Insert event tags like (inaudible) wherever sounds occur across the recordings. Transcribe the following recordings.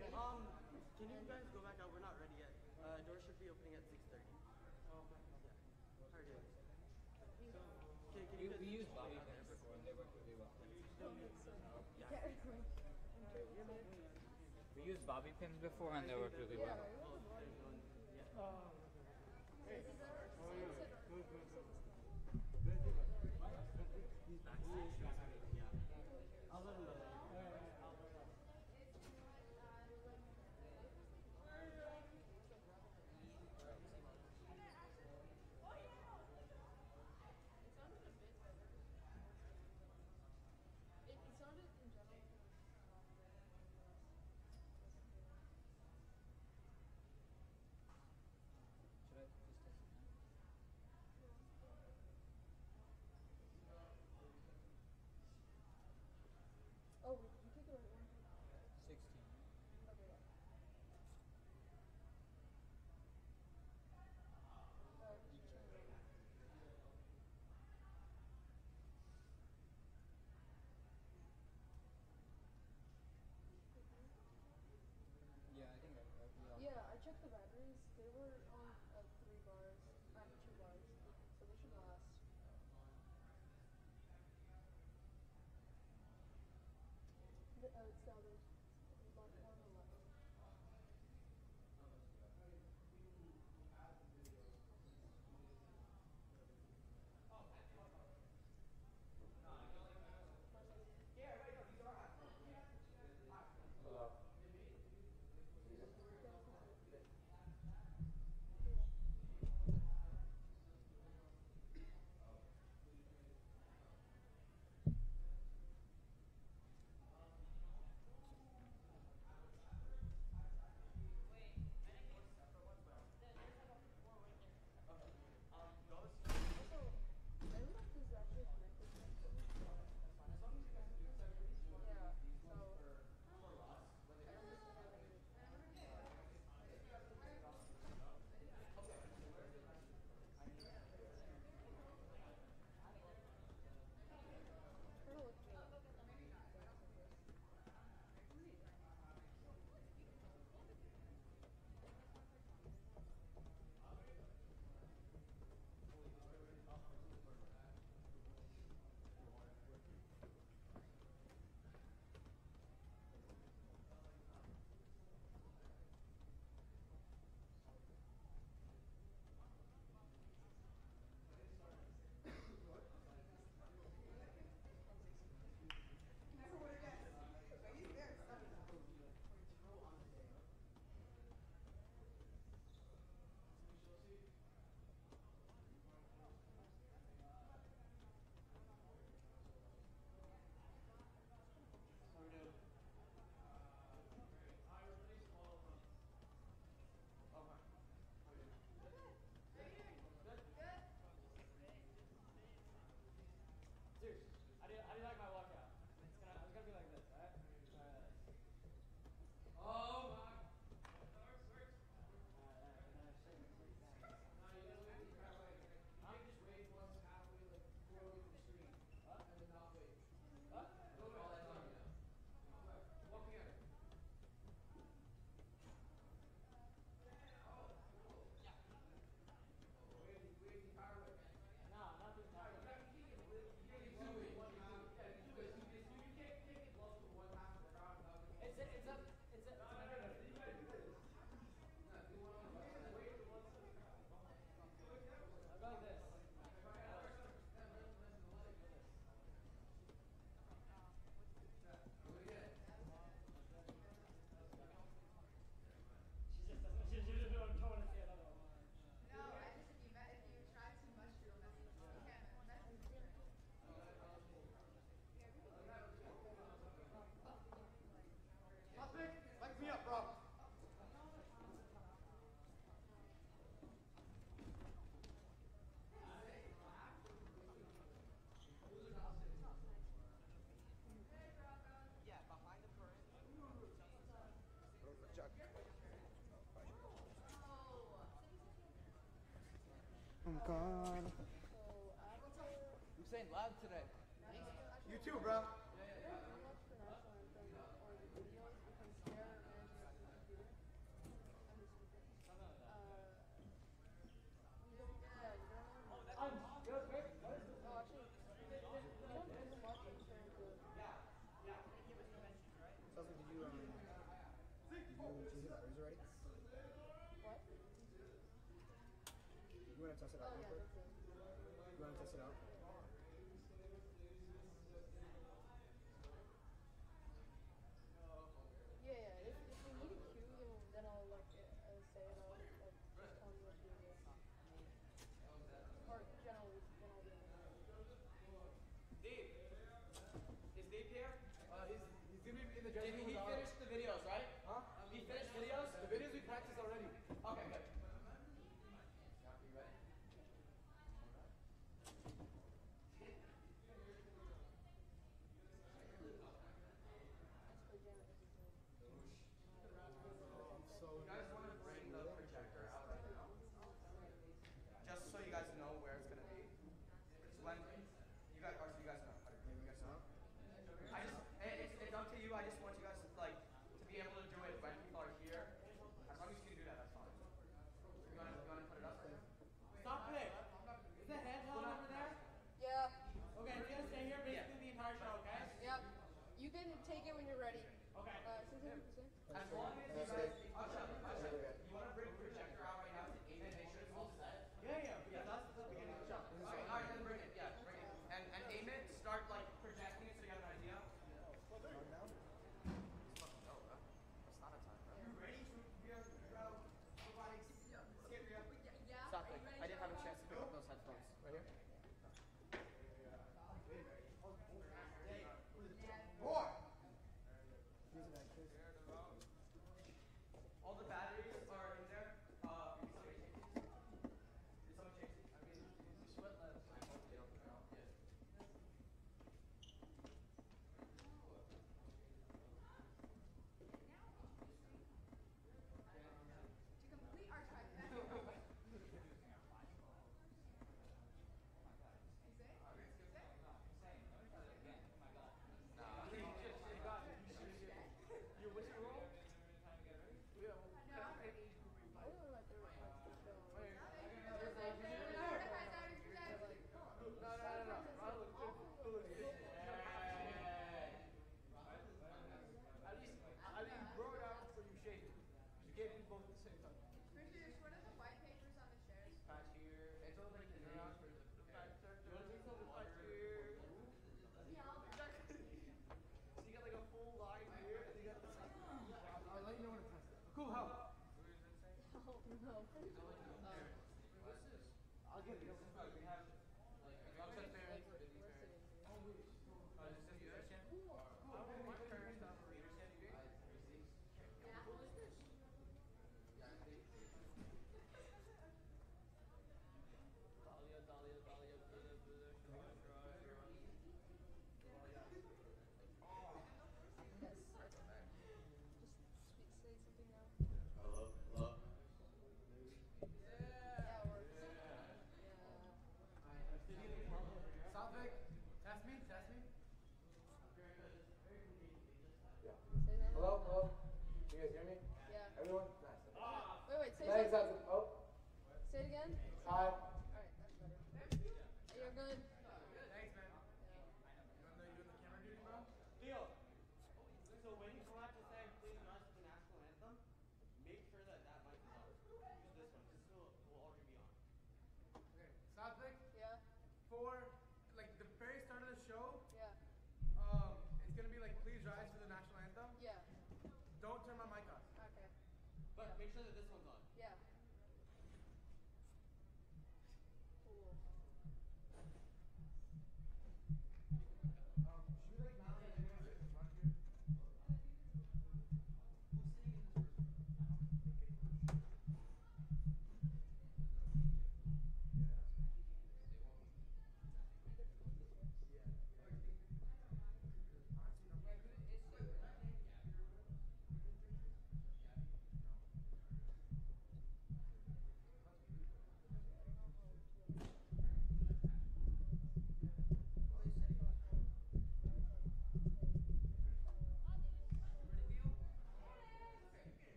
Yes. Um, can you guys go back out? We're not ready yet. Uh, doors should be opening at 6.30. Oh, yeah. Hard day. So, can, can we, you we use Bobby pins and they work really well. Yeah. We used Bobby pins before and they worked really well. Oh, You wanna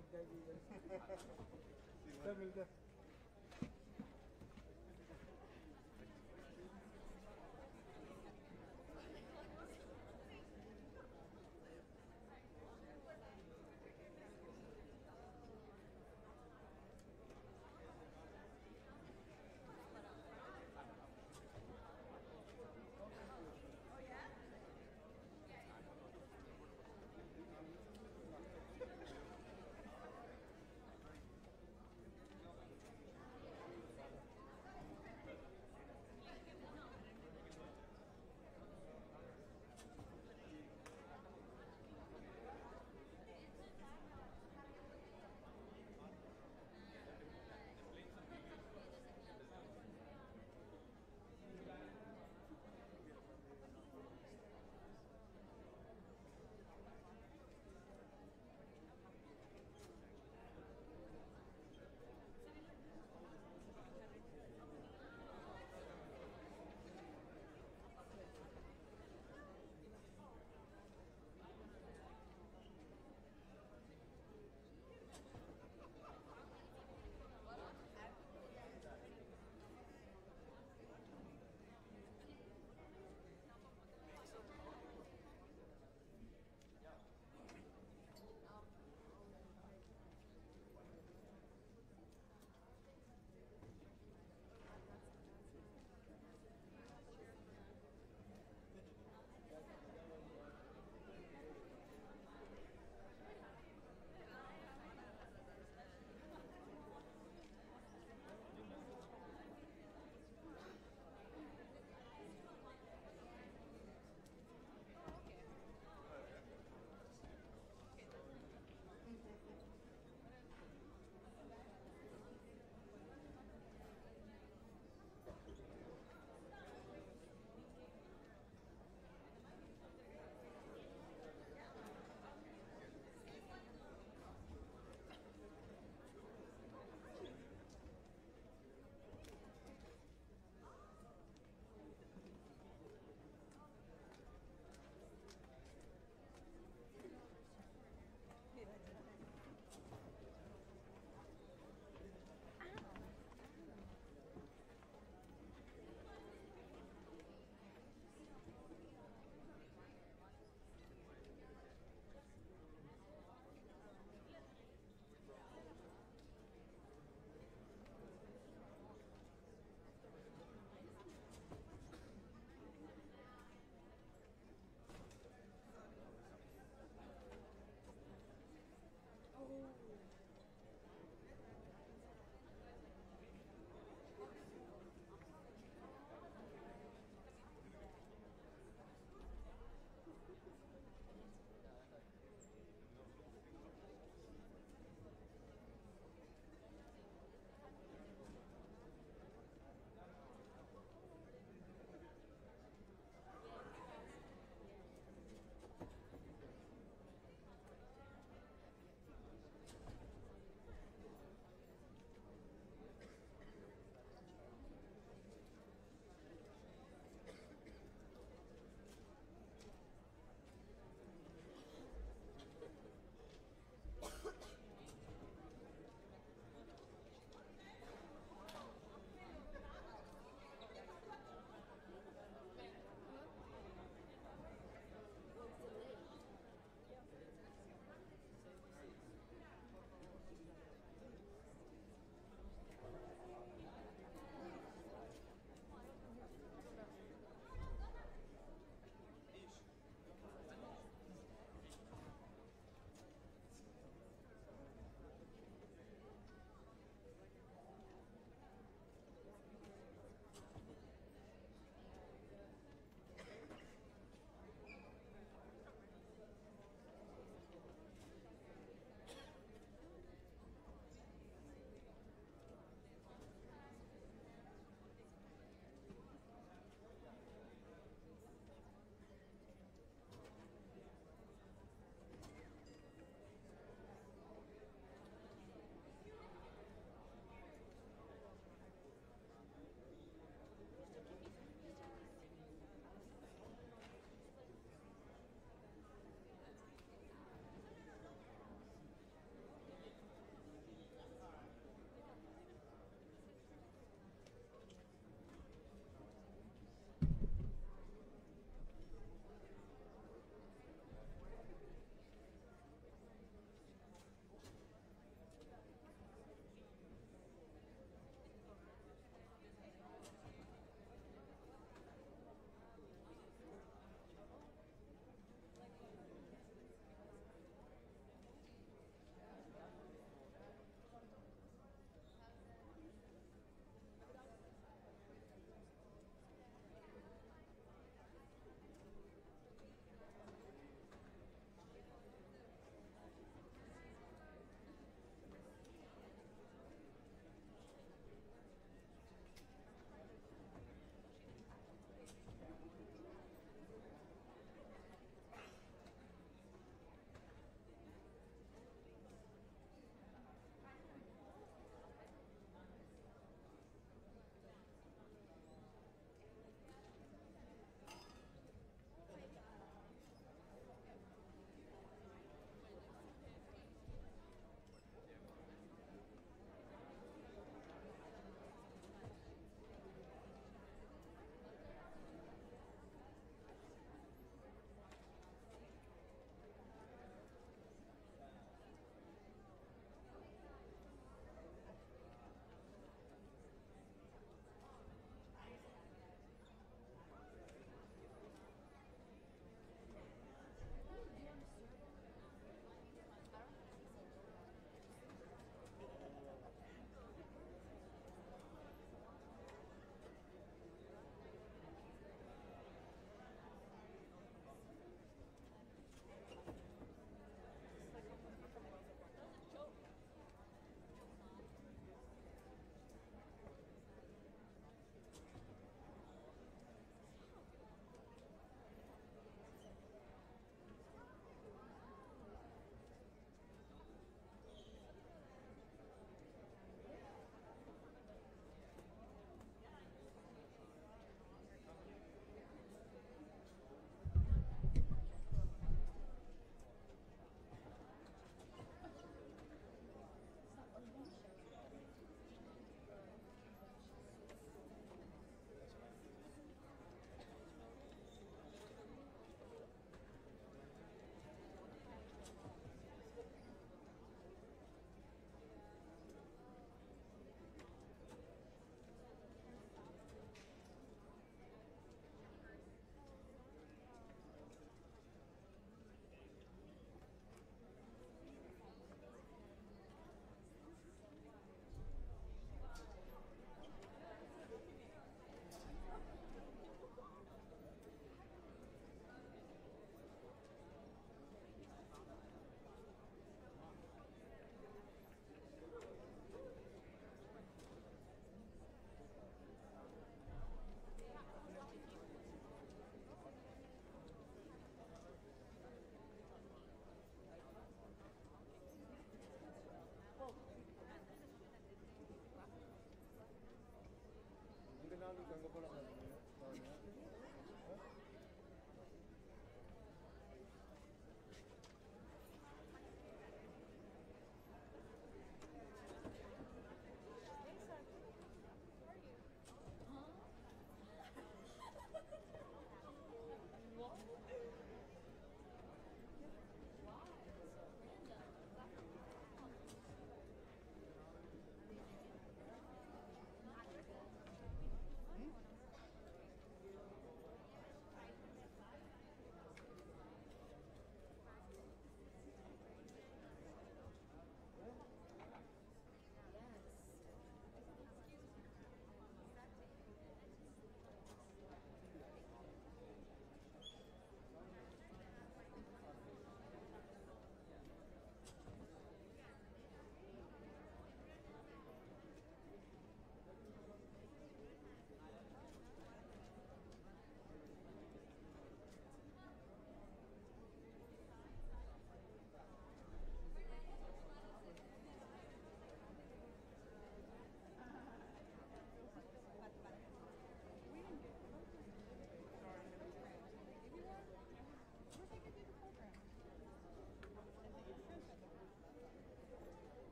الجاي (laughs) كمل ده.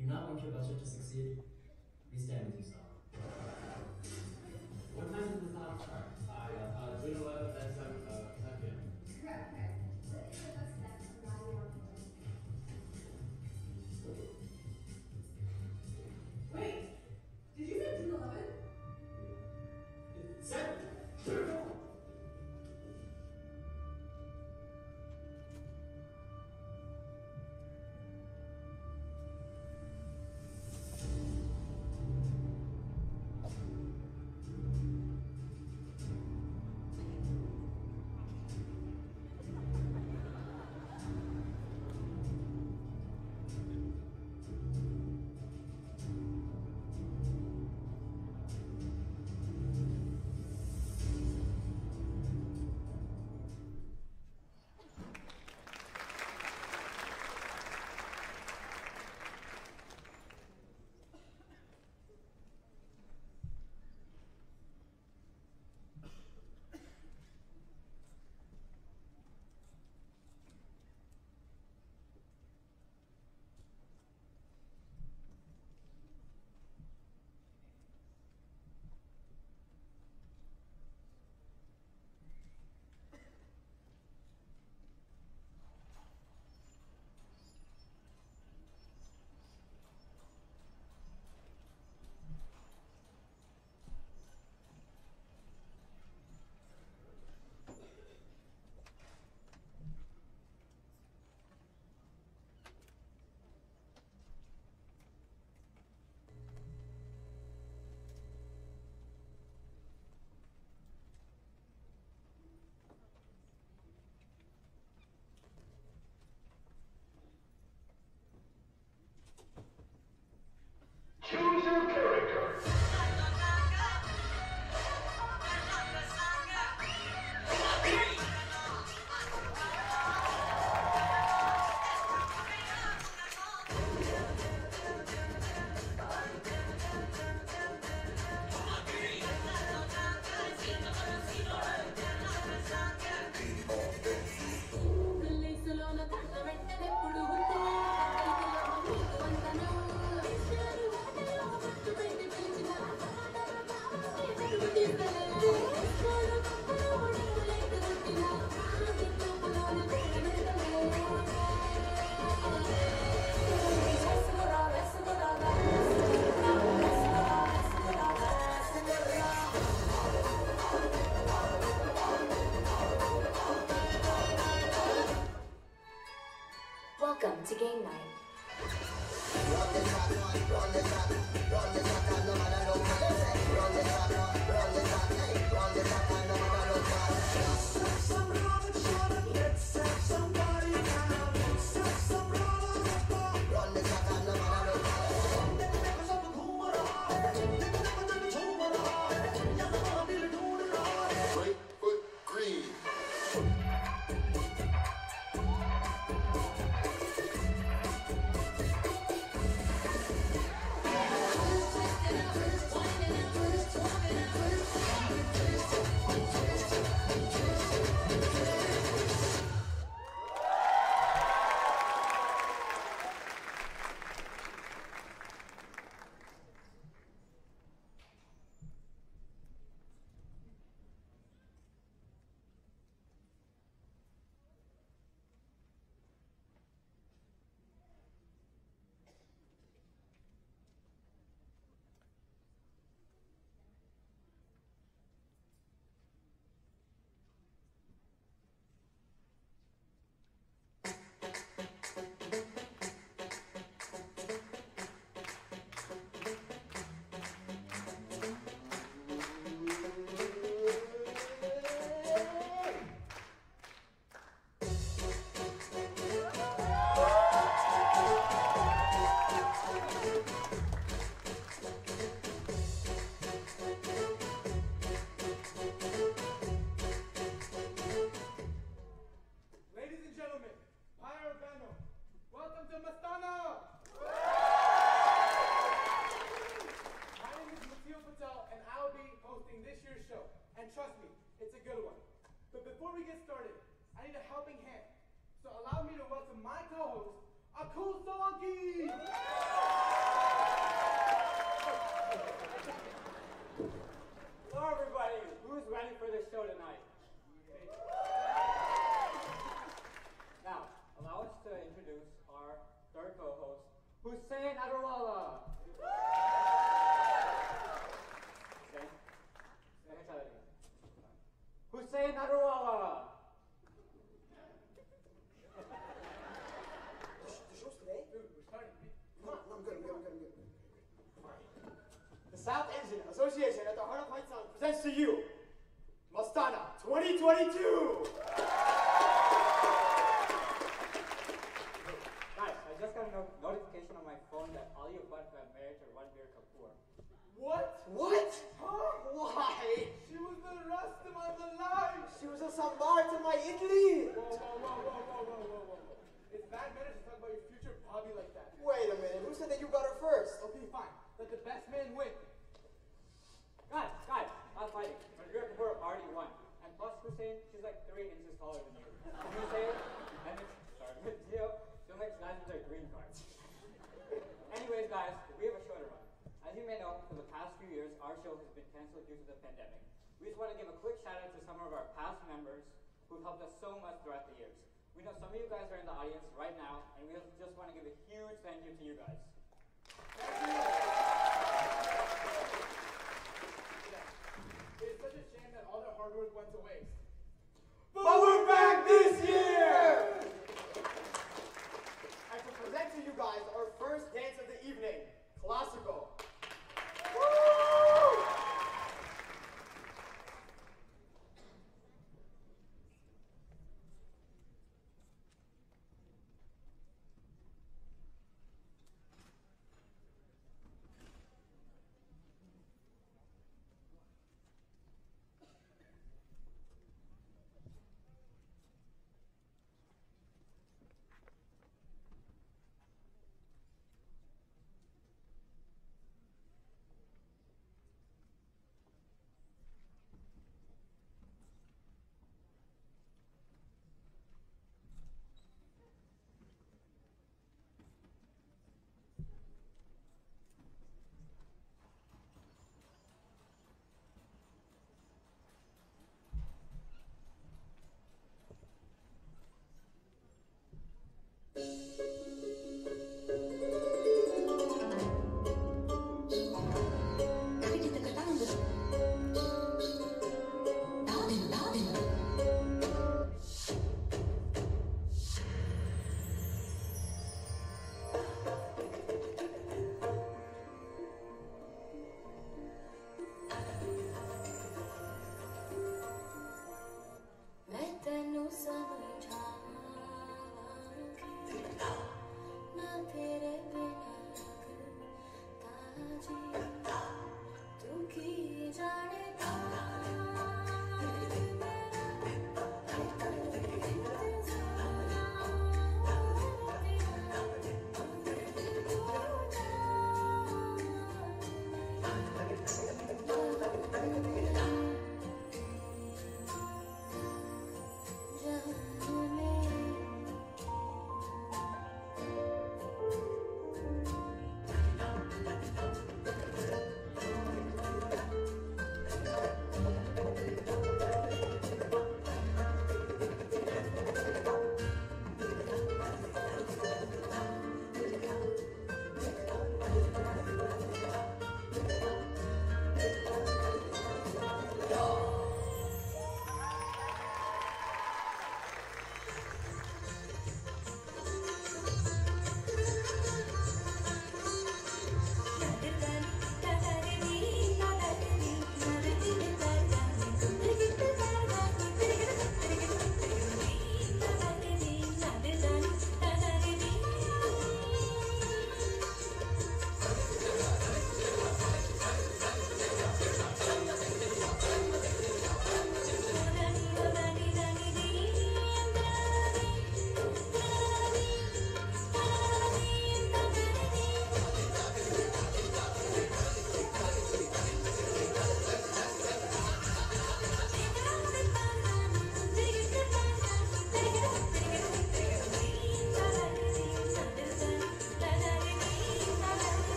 Do you not want your budget to succeed? Be stand.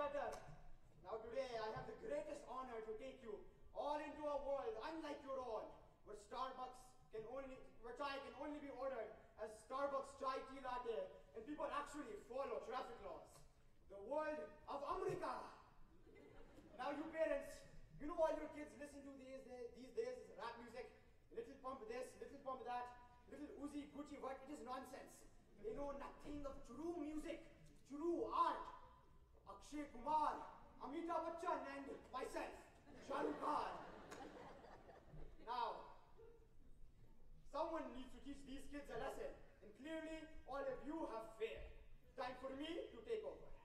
Better. Now today I have the greatest honor to take you all into a world unlike your own, where Starbucks can only, where chai can only be ordered as Starbucks chai tea latte, and people actually follow traffic laws. The world of America. Now you parents, you know all your kids listen to these these days is rap music, Lil Pump this, Lil Pump that, Lil Uzi, Gucci, what? It is nonsense. They know nothing of true music, true art. Akshay Kumar, Amitabh Bachchan, and myself, Shah Rukh Khan. Now, someone needs to teach these kids a lesson, and clearly all of you have failed. Time for me to take over.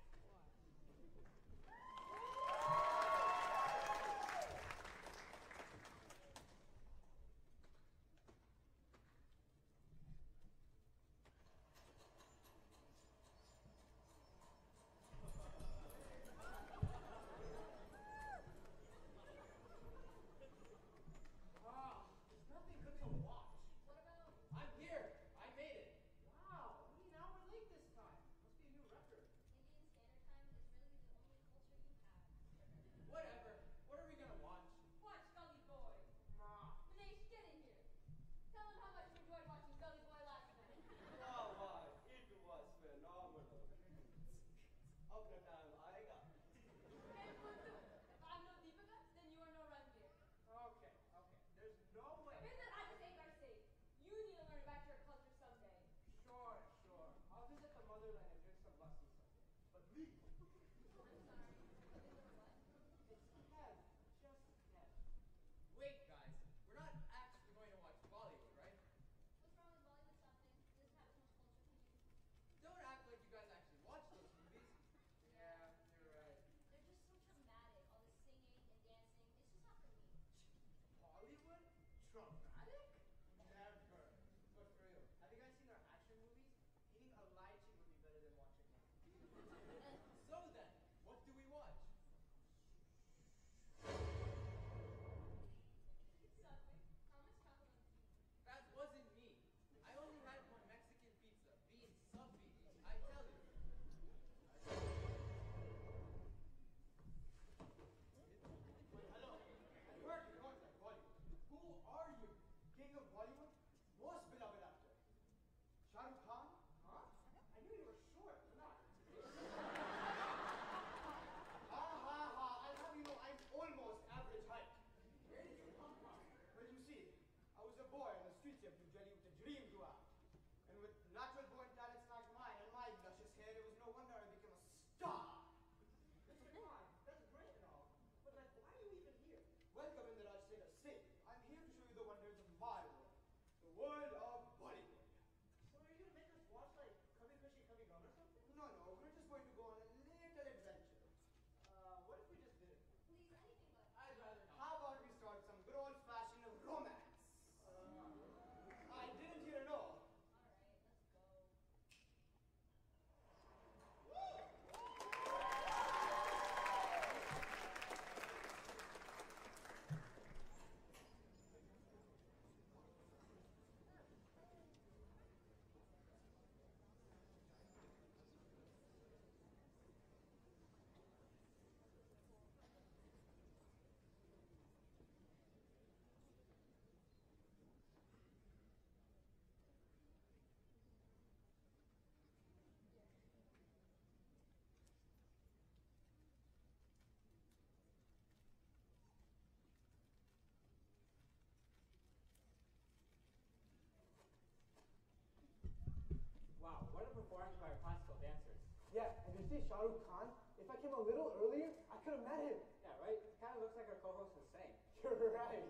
Yeah, and you see Shahrukh Khan? If I came a little earlier, I could have met him. Yeah, right? It kind of looks like our co-host is saying. (laughs) You're right.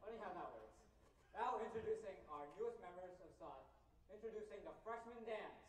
Funny how that works. Now introducing our newest members of SOD, introducing the freshman dance.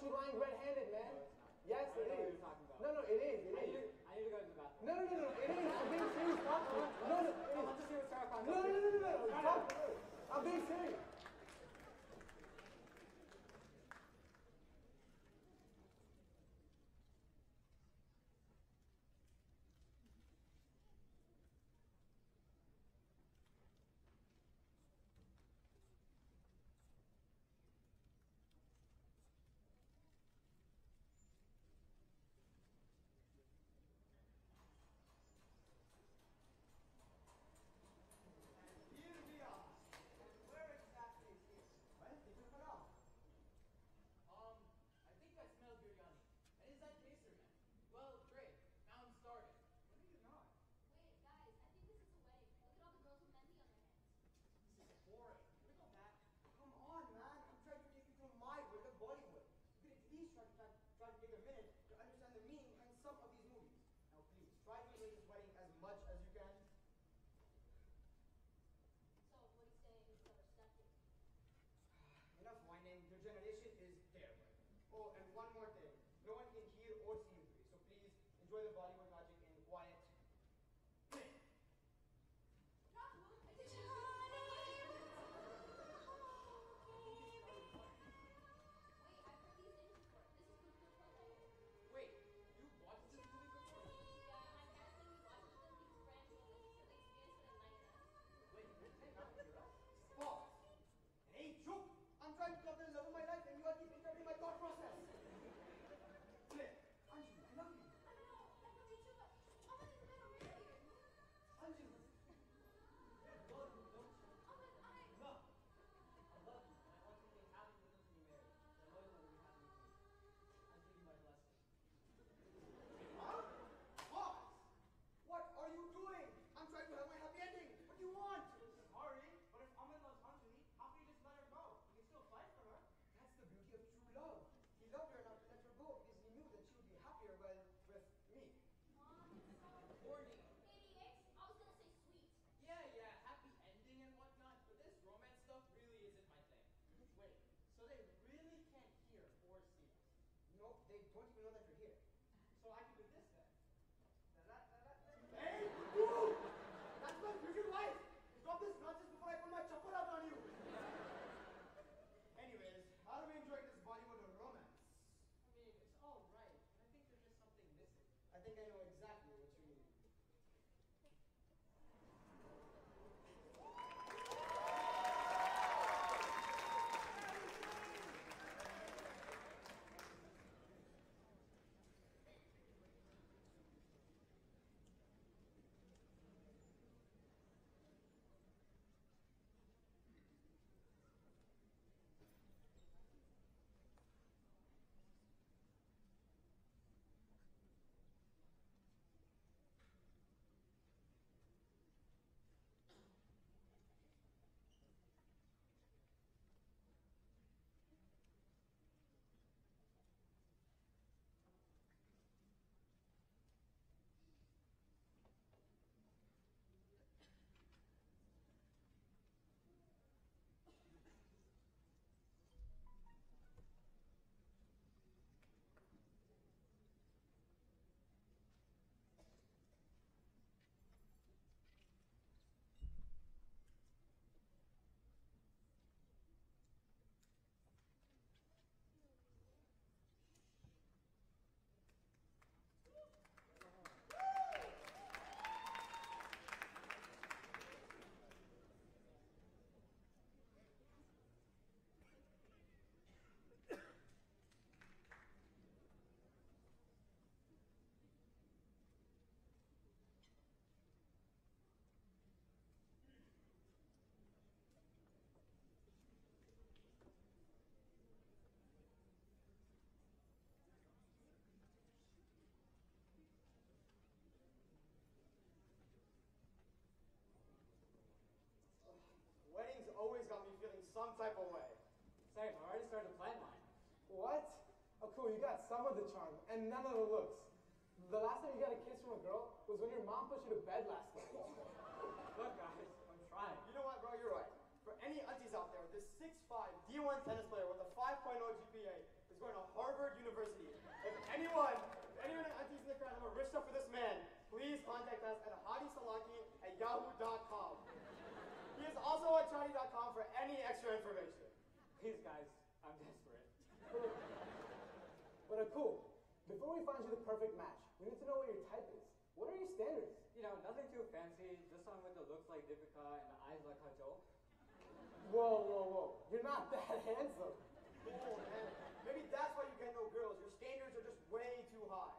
No, it's I not. you lying red-handed, man. No, it's not. Yes, it is. you're talking about. No, no, it is. It I is. need, to, I need to go to the bathroom. No, no, no, no, it is. I'm being serious. Talk to me. No, no, it Come on, is. see what No, no, no, no, no. Talk to me. I'm being serious. Some type of way. Sorry, I already started the plan line. What? Oh, cool. You got some of the charm and none of the looks. The last time you got a kiss from a girl was when your mom pushed you to bed last night. (laughs) Look, guys, I'm trying. You know what, bro? You're right. For any aunties out there, this 6'5 D1 tennis player with a 5.0 GPA is going to Harvard University. If anyone, if anyone aunties in the crowd have a rich stuff for this man, please contact us at hadisalaki at yahoo.com. He is also at charlie.com for any extra information. Please, guys, I'm desperate. But uh, cool. Before we find you the perfect match, we need to know what your type is. What are your standards? You know, nothing too fancy, just someone with the looks like Deepika and the eyes like Kajol. Whoa, whoa, whoa. You're not that (laughs) handsome. Oh, man. Maybe that's why you get no girls. Your standards are just way too high.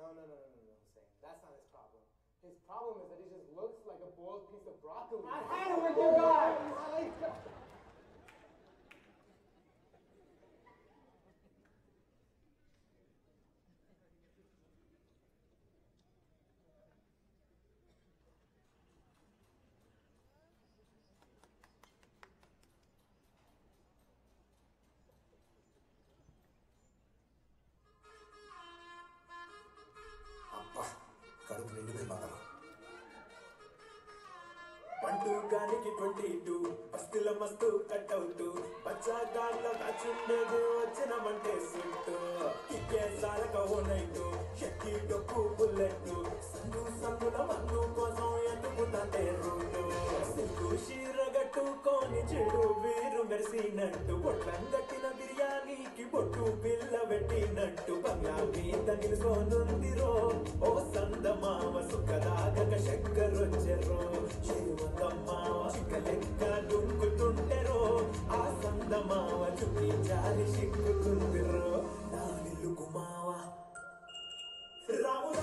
No, no, no, no, no, no, Hussein. That's not his problem. His problem is that he just looks like a boiled piece of broccoli. I hate it when you guys. గానికి twenty మస్తు cut out పచ్చాగాళ్ళ కాచుండేది వచ్చినమంటే సుట్టు ఇకే సారక ఓ night ఎక్కి డొక్కు bullet సందు సందుల మందు కోసం ఎత్తుకుతాంటే రూటు సిగ్గు కొని చెడు వేరు మెరిసినట్టు. పొట్లంగట్టిన బిర్యానీకి పొట్టు పిల్ల పెట్టినట్టు. బంగ్లా మీద నిలుసోనుందిరో ఓ సందమామ సుఖదాగక చక్కరొచ్చెరో చిరువతమ్మావ చిక్కలెక్క దుంకుతుండెరో ఆ సందమావ చూపించాలి సిక్కుతుందిరో నా నిలుకుమావ రాముల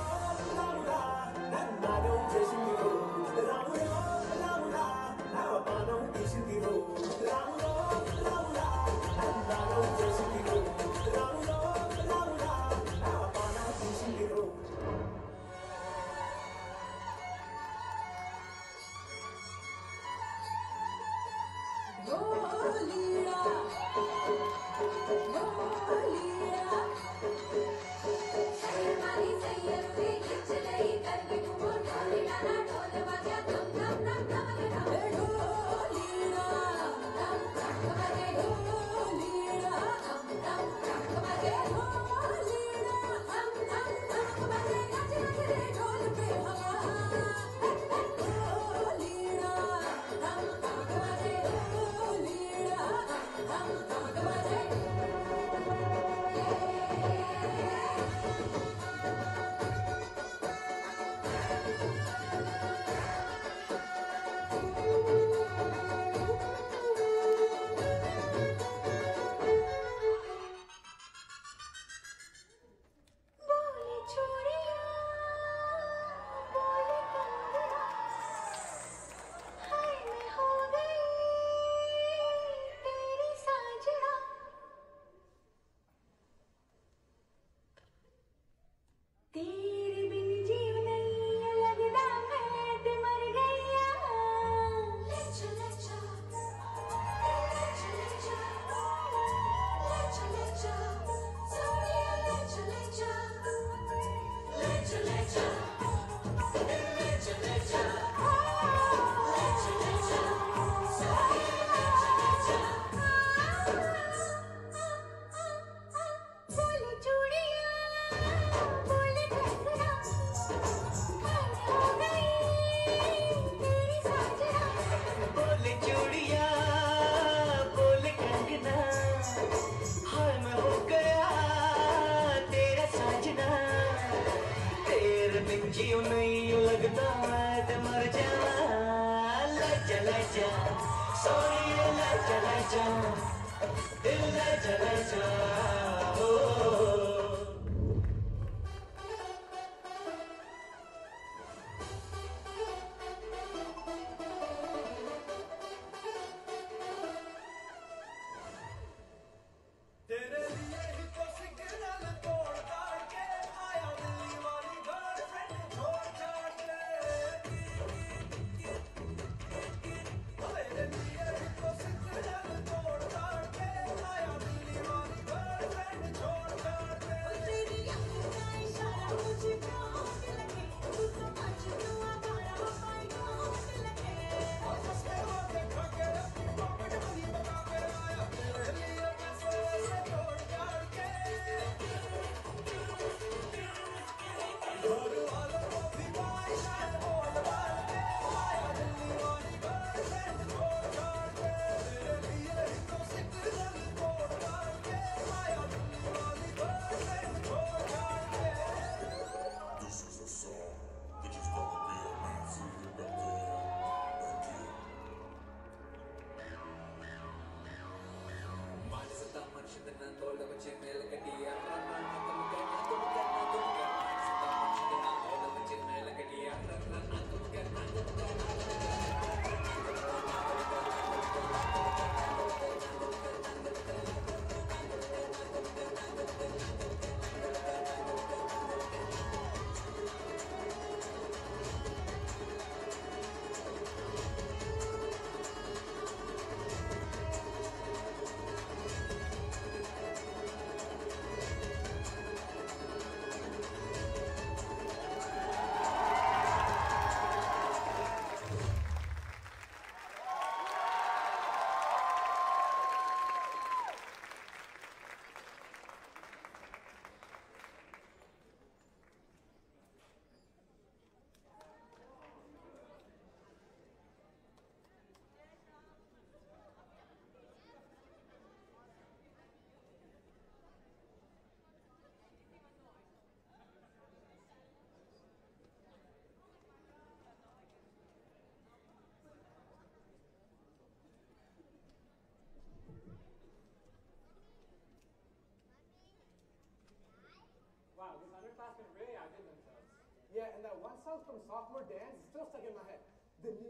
songs from sophomore dance is still stuck in my head. The new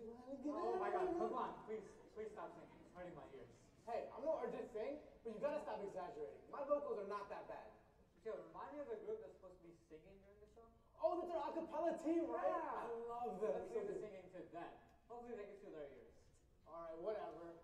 Oh my god, come on, please, please stop singing. It's hurting my ears. Hey, I'm no Arijit Singh, but you gotta stop exaggerating. My vocals are not that bad. Yo, remind me of a group that's supposed to be singing during the show? Oh, that's our acapella team, right? Yeah. I love them. Let's do the singing to them. Hopefully they get through their ears. All right, whatever.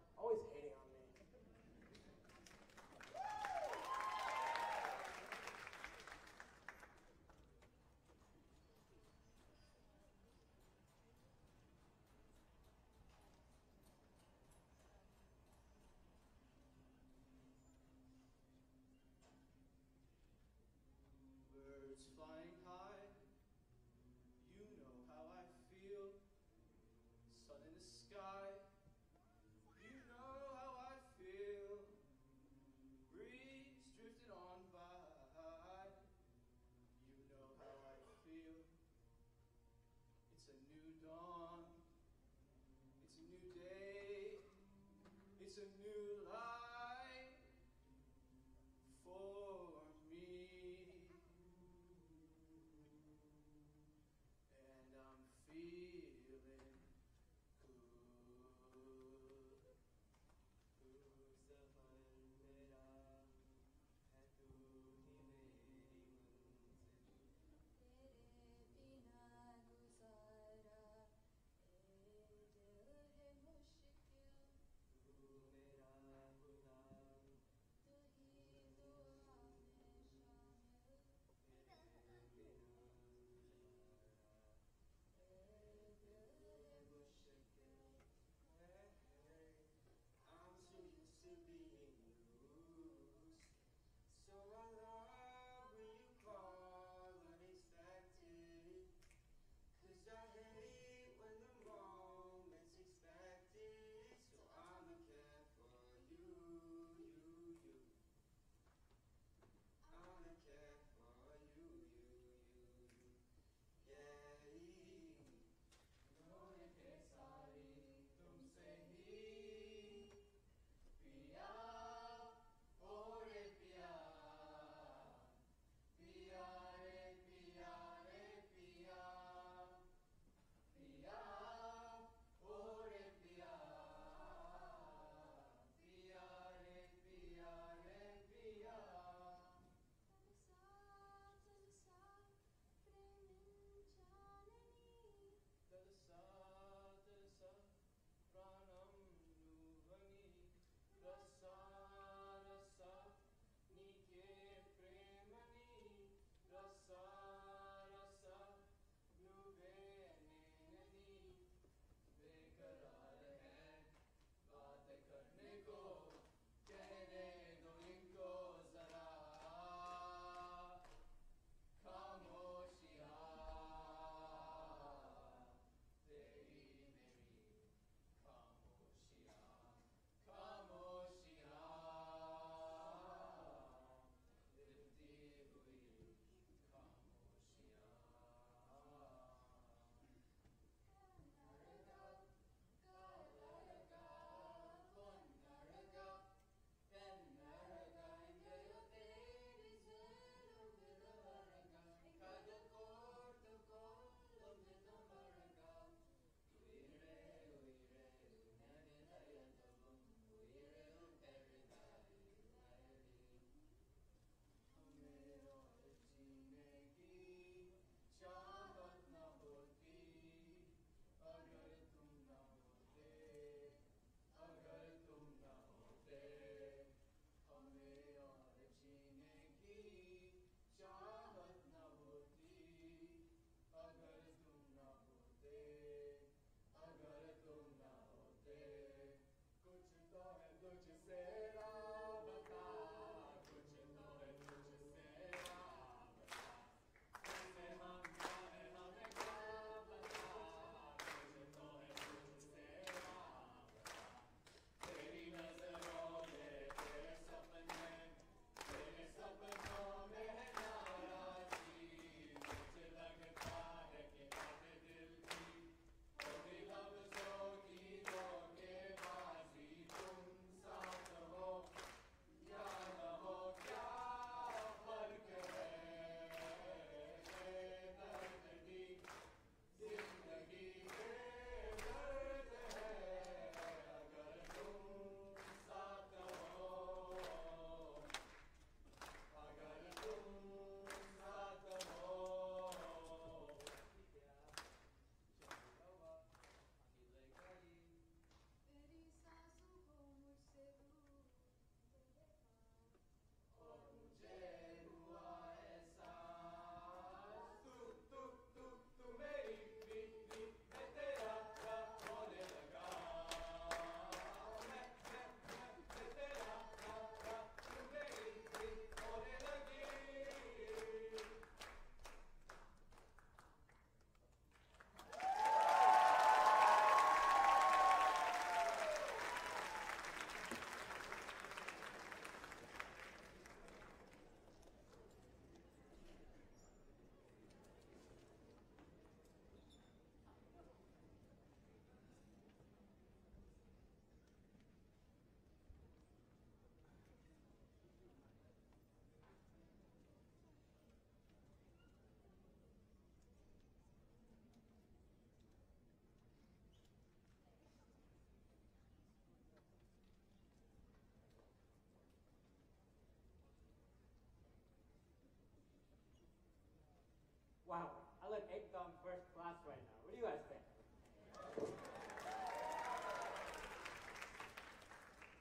Wow, I look thumb first class right now. What do you guys think?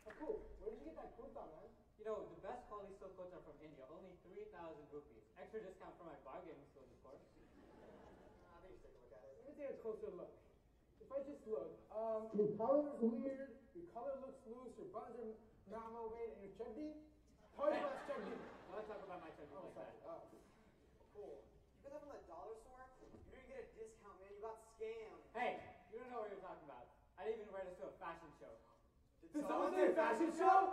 Oh, cool. Where did you get that kurta, man? You know, the best quality silk coats are from India, only 3,000 rupees. Extra discount for my bargaining skills, of course. I think you should take a look at it. Let me take a closer look. If I just look, um, (clears throat) your color is weird, your color looks loose, your buttons are not well made, and your chuddi? Tell me about chuddi. Did someone say fashion show?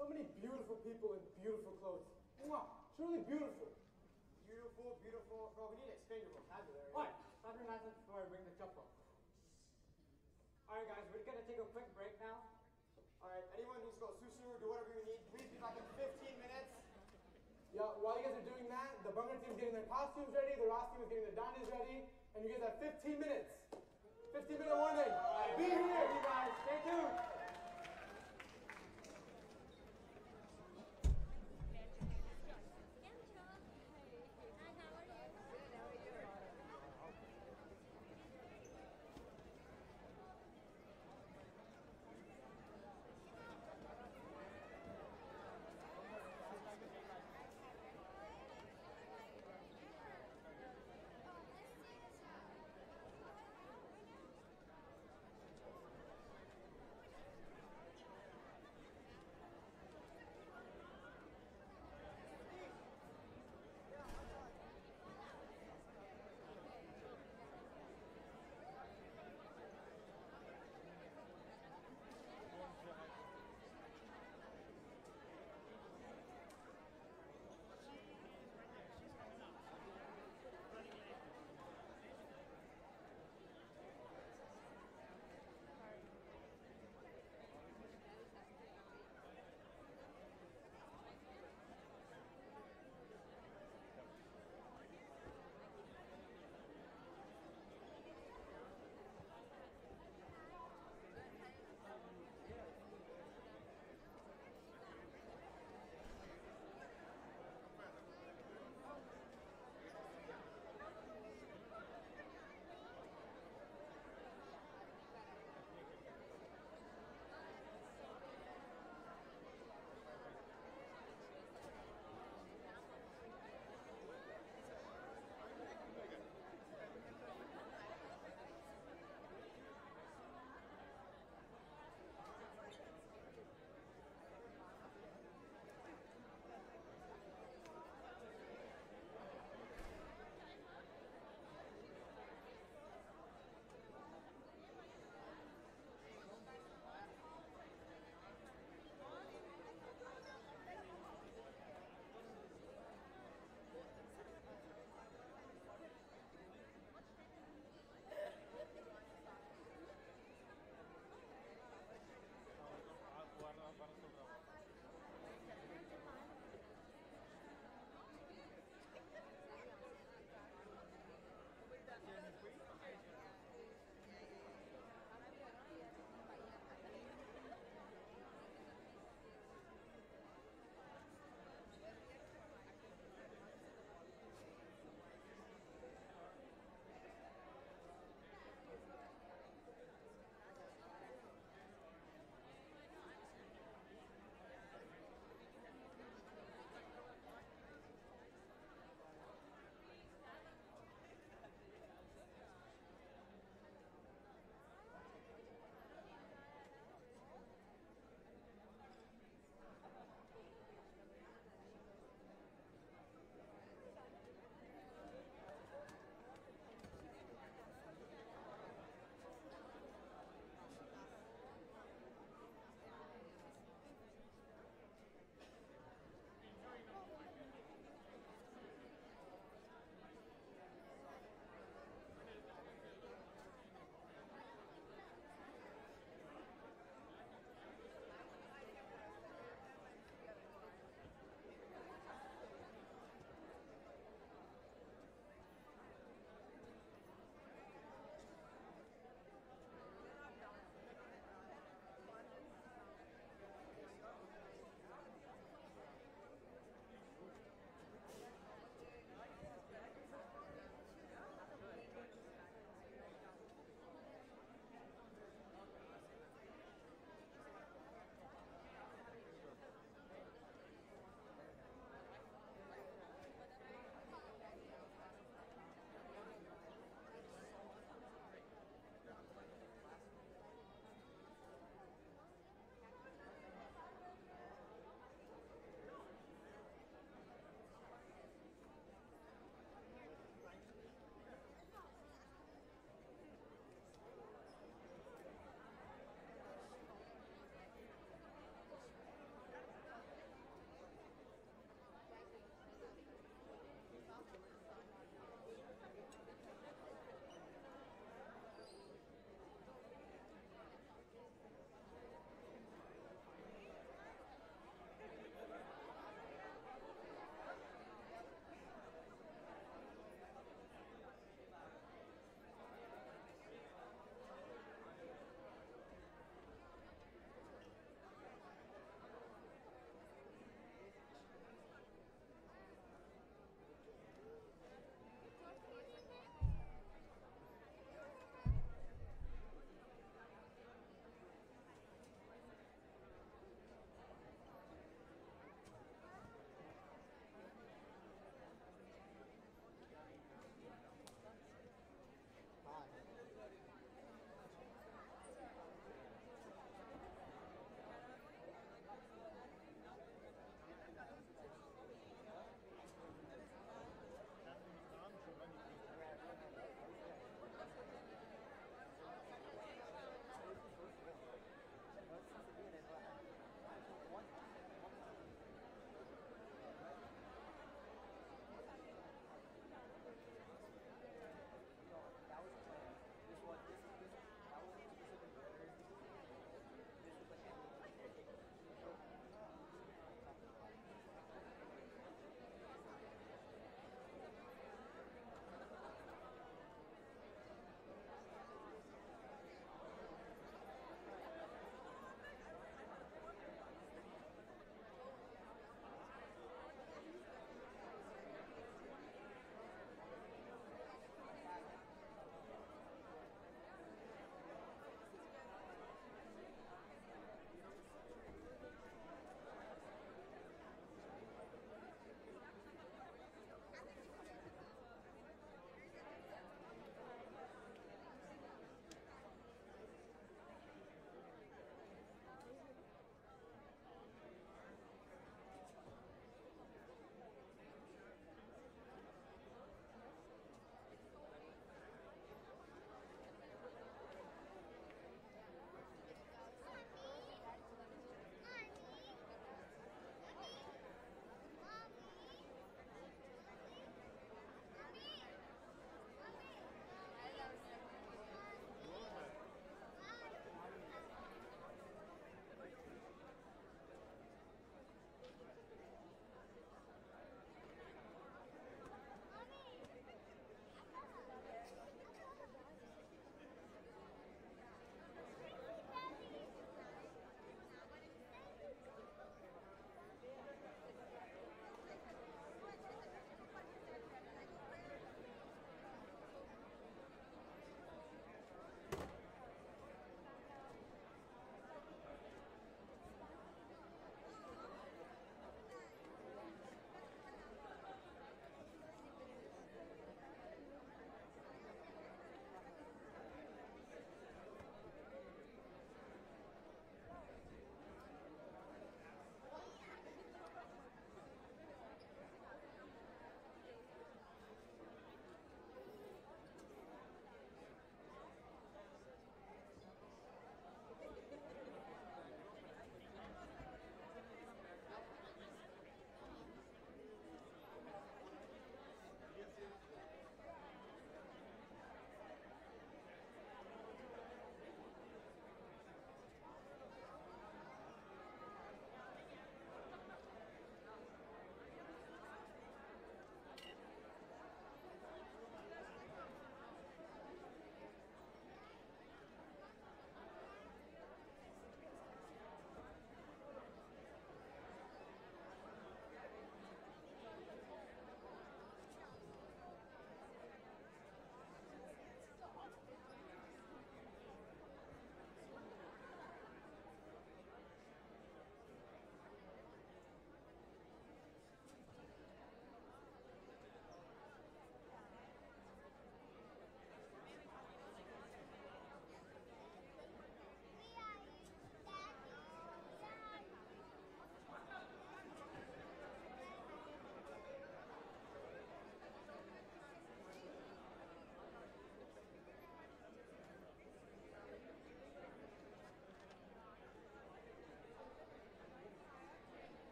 So many beautiful people in beautiful clothes. Mwah, truly beautiful. Beautiful, beautiful. Bro, we need to expand your vocabulary. Alright, stop your nonsense before I bring the up. Alright guys, we're gonna take a quick break now. Alright, anyone needs to go sushi or do whatever you need, please be back in 15 minutes. Yeah, while you guys are doing that, the Bhangra team's getting their costumes ready, the Raas team is getting their diners ready, and you guys have 15 minutes. 15 minute warning. Be here. You guys, stay tuned.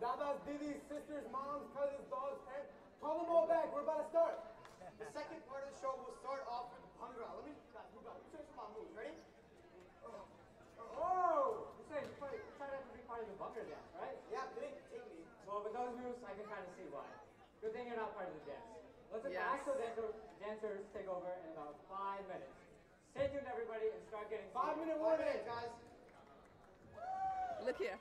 Dadas, didis, sisters, moms, cousins, dogs, parents. Call them all back. We're about to start. The second part of the show will start off with Bhangra. Let me, guys, move out. Let me show you some of my moves. Ready? Oh! You're saying you're trying to be part of the Bhangra dance, right? Yeah, but they take me. Well, with those moves, I can kind of see why. Good thing you're not part of the dance. Let's let Yes. the actual dancer, dancers take over in about five minutes. Stay tuned, everybody, and start getting five minute warning. guys. Look here.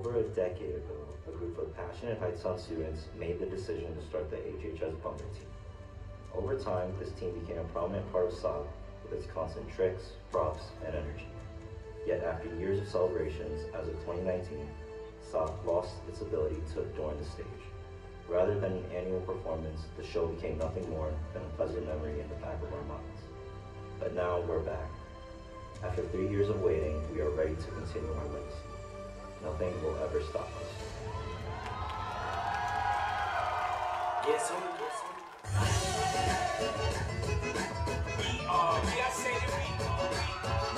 Over a decade ago, a group of passionate Heights students made the decision to start the HHS Bhangra team. Over time, this team became a prominent part of SOC with its constant tricks, props, and energy. Yet after years of celebrations, as of 2019, SOC lost its ability to adorn the stage. Rather than an annual performance, the show became nothing more than a pleasant memory in the back of our minds. But now we're back. After three years of waiting, we are ready to continue our legacy. Nothing will ever stop us. Yes, sir. Yes, sir. Oh, we are, we are saying we are.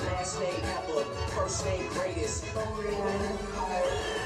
Last name ever, first name greatest. Oh,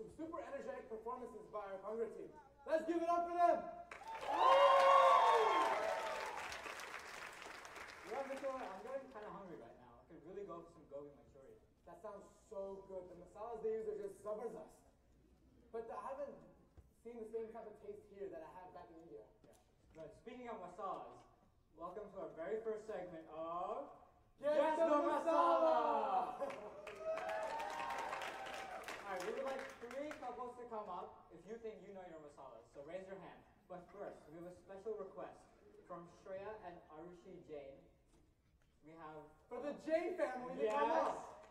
some super energetic performances by our Bhangra team. Let's give it up for them! You know, I'm getting kind of hungry right now. I could really go for some gobi manchurian. That sounds so good. The masalas they use are just zabardast. But I haven't seen the same type of taste here that I have back in India. But speaking of masalas, welcome to our very first segment of Guess Guess the the Masala! (laughs) Alright, we would like three couples to come up if you think you know your masalas. So raise your hand. But first, we have a special request from Shreya and Arushi Jain. We have For the J family to yes. up.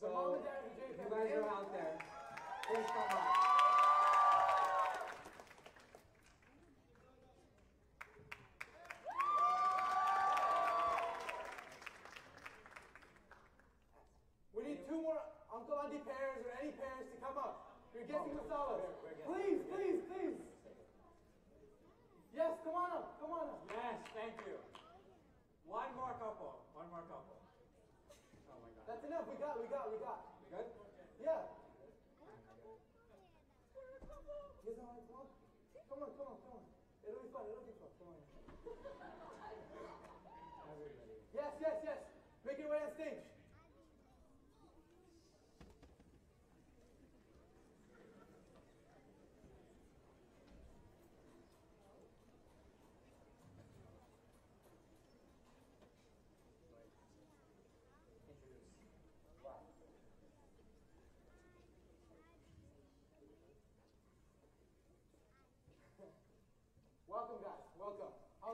So The mom and dad of the J if you guys are out there, please come up. We need two more auntie pairs or any pairs to come up. You're guessing Oh, masalas. we're- we're guessing, Please, please, please. Yes, come on up, come on up. Yes, thank you. One more couple. One more couple. Oh my god. That's enough. We got, we got, we got. We good? Yeah.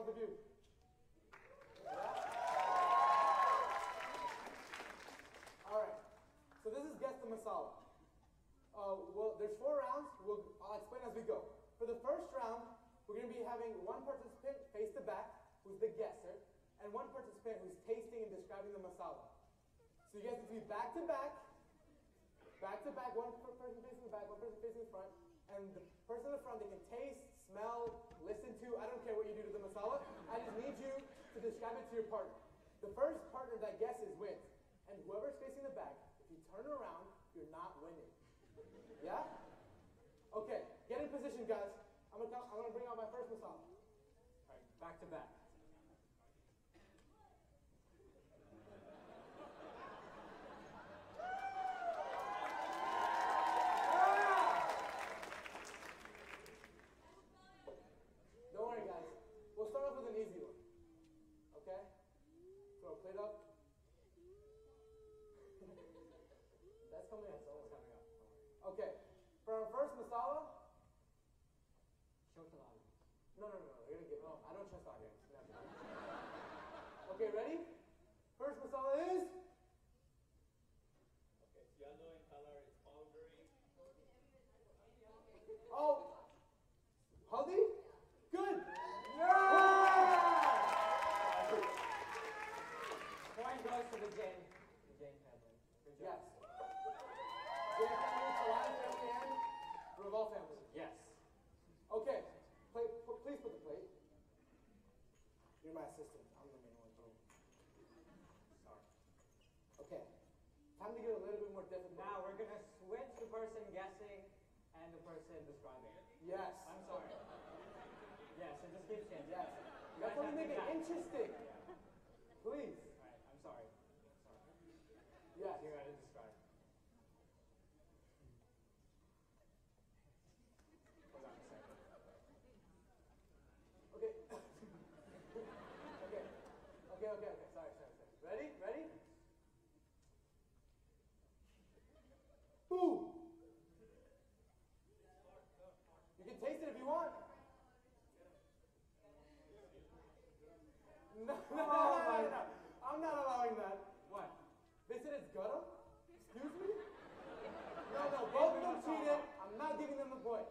All right. So this is guess the masala. Uh, well, there's four rounds. We'll, I'll explain as we go. For the first round, we're going to be having one participant face the back, who's the guesser, and one participant who's tasting and describing the masala. So you guys have to be back to back, back to back, one person facing the back, one person facing the front, and the person in the front, they can taste, smell, care what you do to the masala. I just need you to describe it to your partner. The first partner that guesses wins, and whoever's facing the back, if you turn around, you're not winning. Yeah? Okay, get in position, guys. I'm gonna, I'm gonna bring out my first masala. All right, back to back. Don't worry, guys. We'll start off with an easy one. Okay? Throw a plate up. That's coming up. That's coming up. Okay. For our first masala. Show it to the audience. No, no, no, no. You're gonna get. Oh, I don't trust audience. Okay, ready? First masala is. Okay, it's yellow in color, it's powdery. Oh. Haldi? Good. Yeah! Point goes to the Jain, the Jain family. Good Yes. job. Jay family, Kalani family, and Raval family. Yes. Okay. Plate, p- please put the plate. You're my assistant. I'm the main one. Boom. Sorry. Okay. Time to get a little bit more difficult. Now we're gonna switch the person guessing and the person describing. Yes. I'm sorry. Yes, it just keeps changing. Yes. You That's guys how we make it interesting. Please. Alright, I'm sorry. Sorry. Yes. You gotta describe. Hold on a second. Okay. okay. Okay, okay, okay. Sorry, sorry, sorry. Ready? Ready? Boom! You can taste it if you want. No, no, no, no, no, no, no. I'm not allowing that. What? They said it's garam? Excuse me? No, no, both of them cheated. I'm not giving them the point.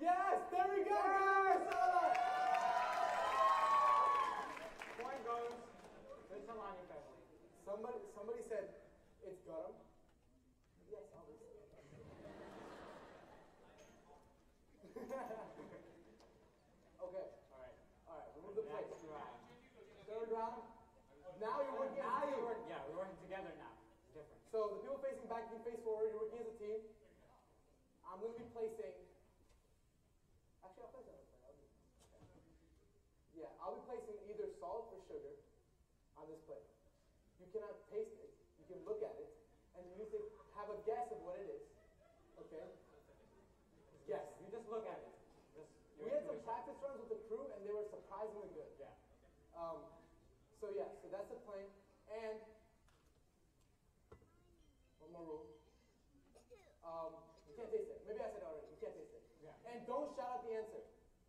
Yes, there we go. Good masala. Point goes to the Solani family. Somebody, somebody said it's garam. Yes, obviously. okay. Alright. All right. Remove the plate. Next round. Third round. Now you're working Now as a you're team. working, yeah, we're working together now. Different. So the people facing back, you face forward. You're working as a team. I'm going to be placing. Actually, I'll place it on the plate. I'll do- Yeah, I'll be placing either salt or sugar on this plate. You cannot taste it. You can look at it, and you need to have a guess of what it is. Okay. Guess. You just look at it. Just We had some practice runs with the crew, and they were surprisingly good. Yeah. Um, so yeah, so that's the plan. And one more rule. Um, you can't taste it. Maybe I said it already. You can't taste it. Yeah. And don't shout out the answer.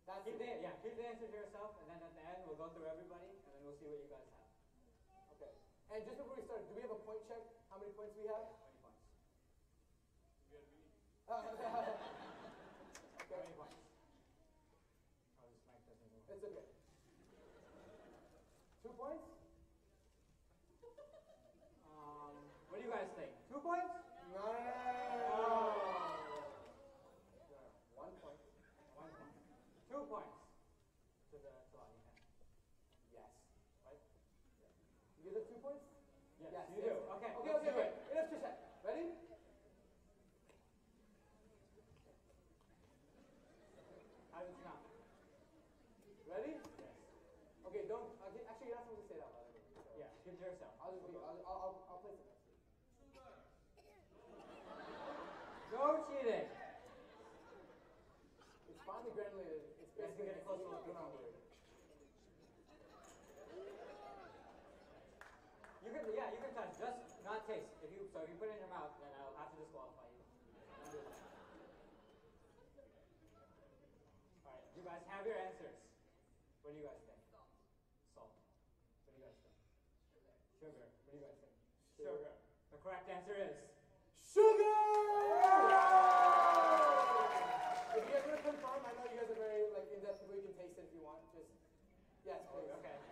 That's Keep it. the, yeah, keep the answer to yourself, and then at the end we'll go through everybody, and then we'll see what you guys. And just before we start, do we have a point check? How many points we have? Twenty points. Uh, (laughs) Twenty so if you put it in your mouth, then I'll have to disqualify you. Alright, you guys have your answers. What do you guys think? Salt. Salt. What do you guys think? Sugar. Sugar. What do you guys think? Sugar. Sugar. The correct answer is sugar! Yeah! If you guys want to confirm, I know you guys are very like in depth. We can taste it if you want. Just yes, please. Okay.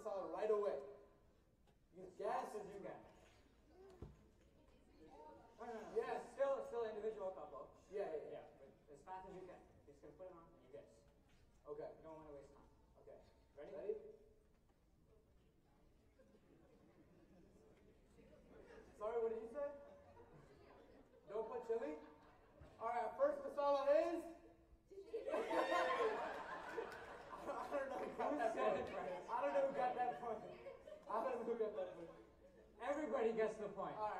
reconcile right away. You can, as as you can. already gets the point. All right.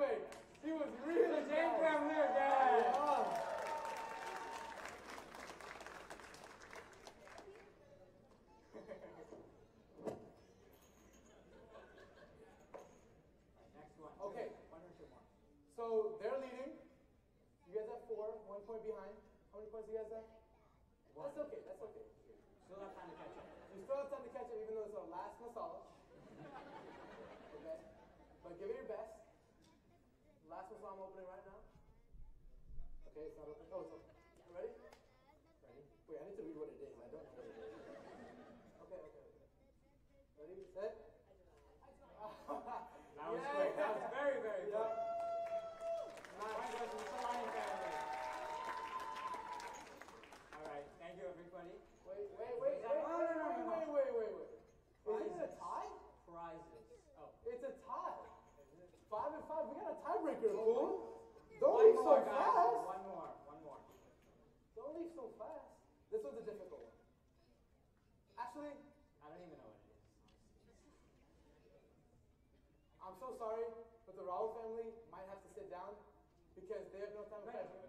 quick. He was really James Brown here, guys. Next. (laughs) Okay. So they're leading. You guys have four, one point behind. How many points do you guys have? One. That's okay, that's okay. César Dias Débora estava fazendo.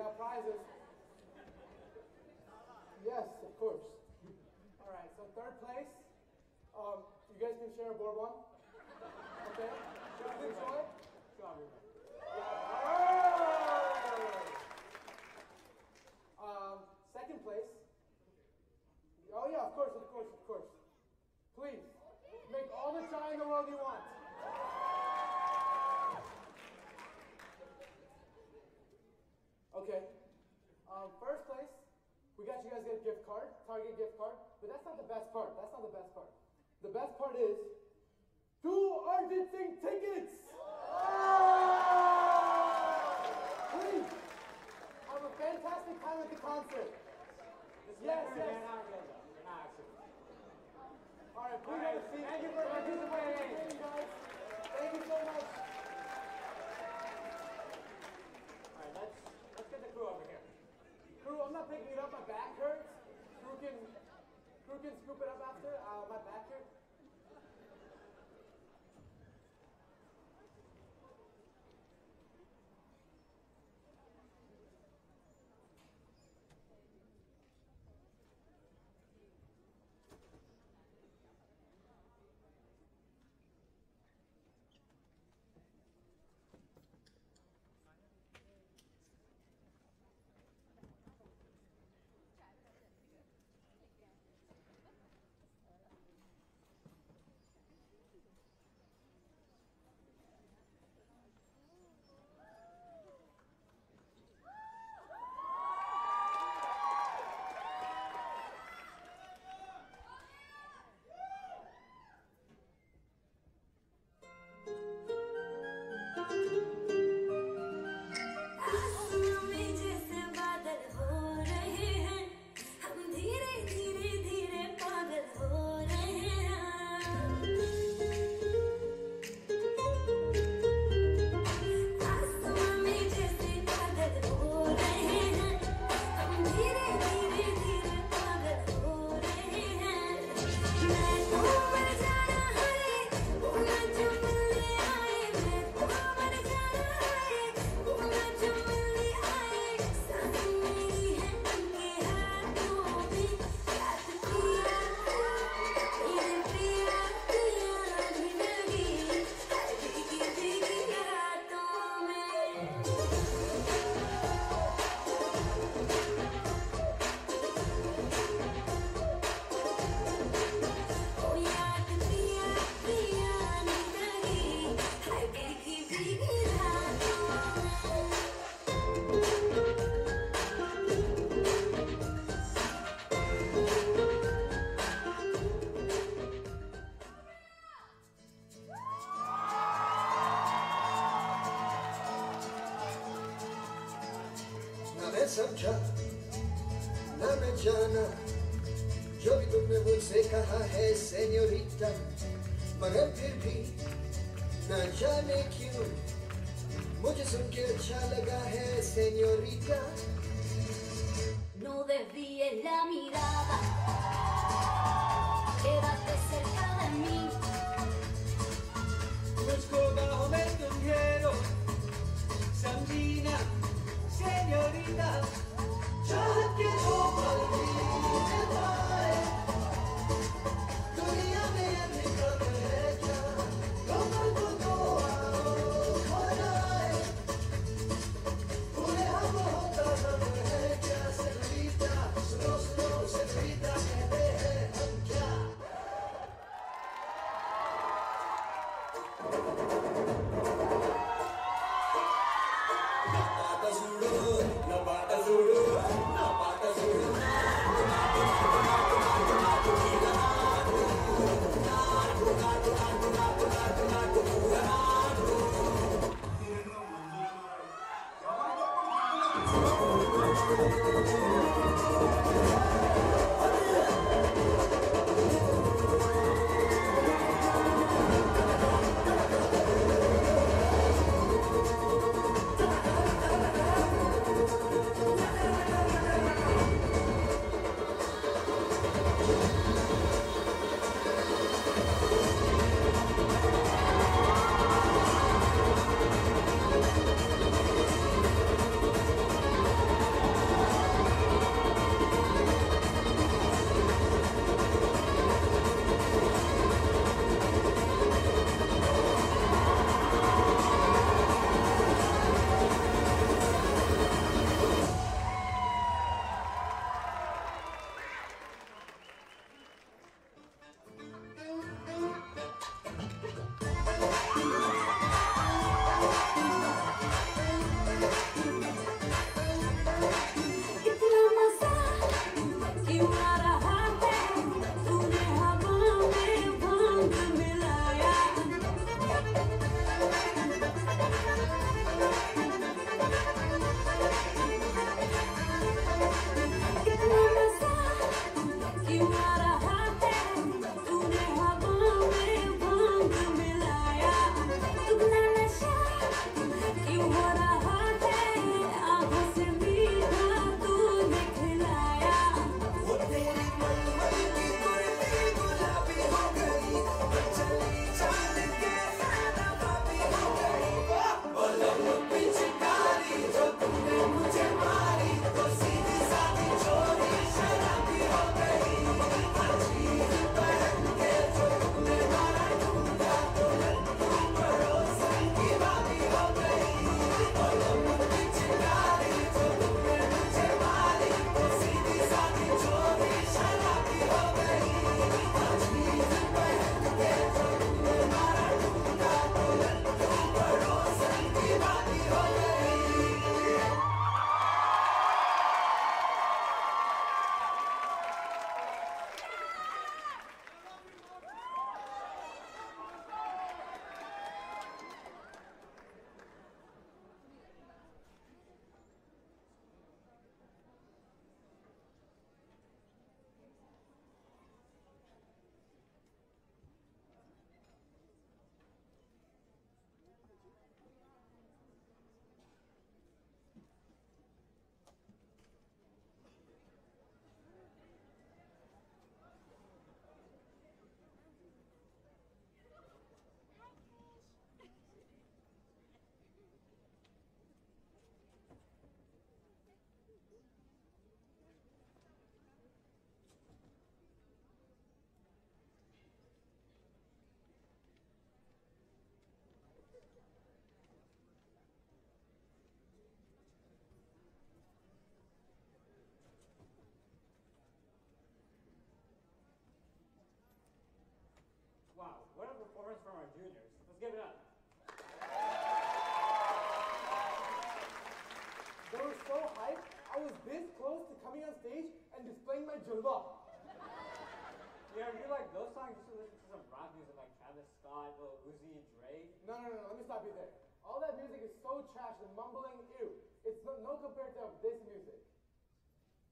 got prizes. Yes, of course. All right, so third place. Um, you guys can share a Bourbon. Okay? Jonathan Um, second place. Oh yeah, of course, of course, of course. Please, make all the time in the world you want. guys get a gift card, Target gift card, but that's not the best part. That's not the best part. The best part is two Arijit Singh tickets! Oh! Please have a fantastic time at the concert. Yes, yes. All right, please All right. have a seat. Thank you for participating. Thank you so much. I'm not picking it up. My back hurts. Crew can, crew can scoop it up after. Uh, my back hurts. समझा। ना मैं जाना। जो भी तुमने मुझसे कहा है सेन्योरिटा मगर फिर भी ना जाने क्यों। मुझे सुन के अच्छा लगा है senorita No desvíes la mirada, was this close to coming on stage and displaying my jumba. Yeah, if you like those songs, you should listen to some rock music like Travis Scott, Lil Uzi, and Drake. No, no, no, no, let me stop you there. All that music is so trash and mumbling, ew. It's no, no compared to this music.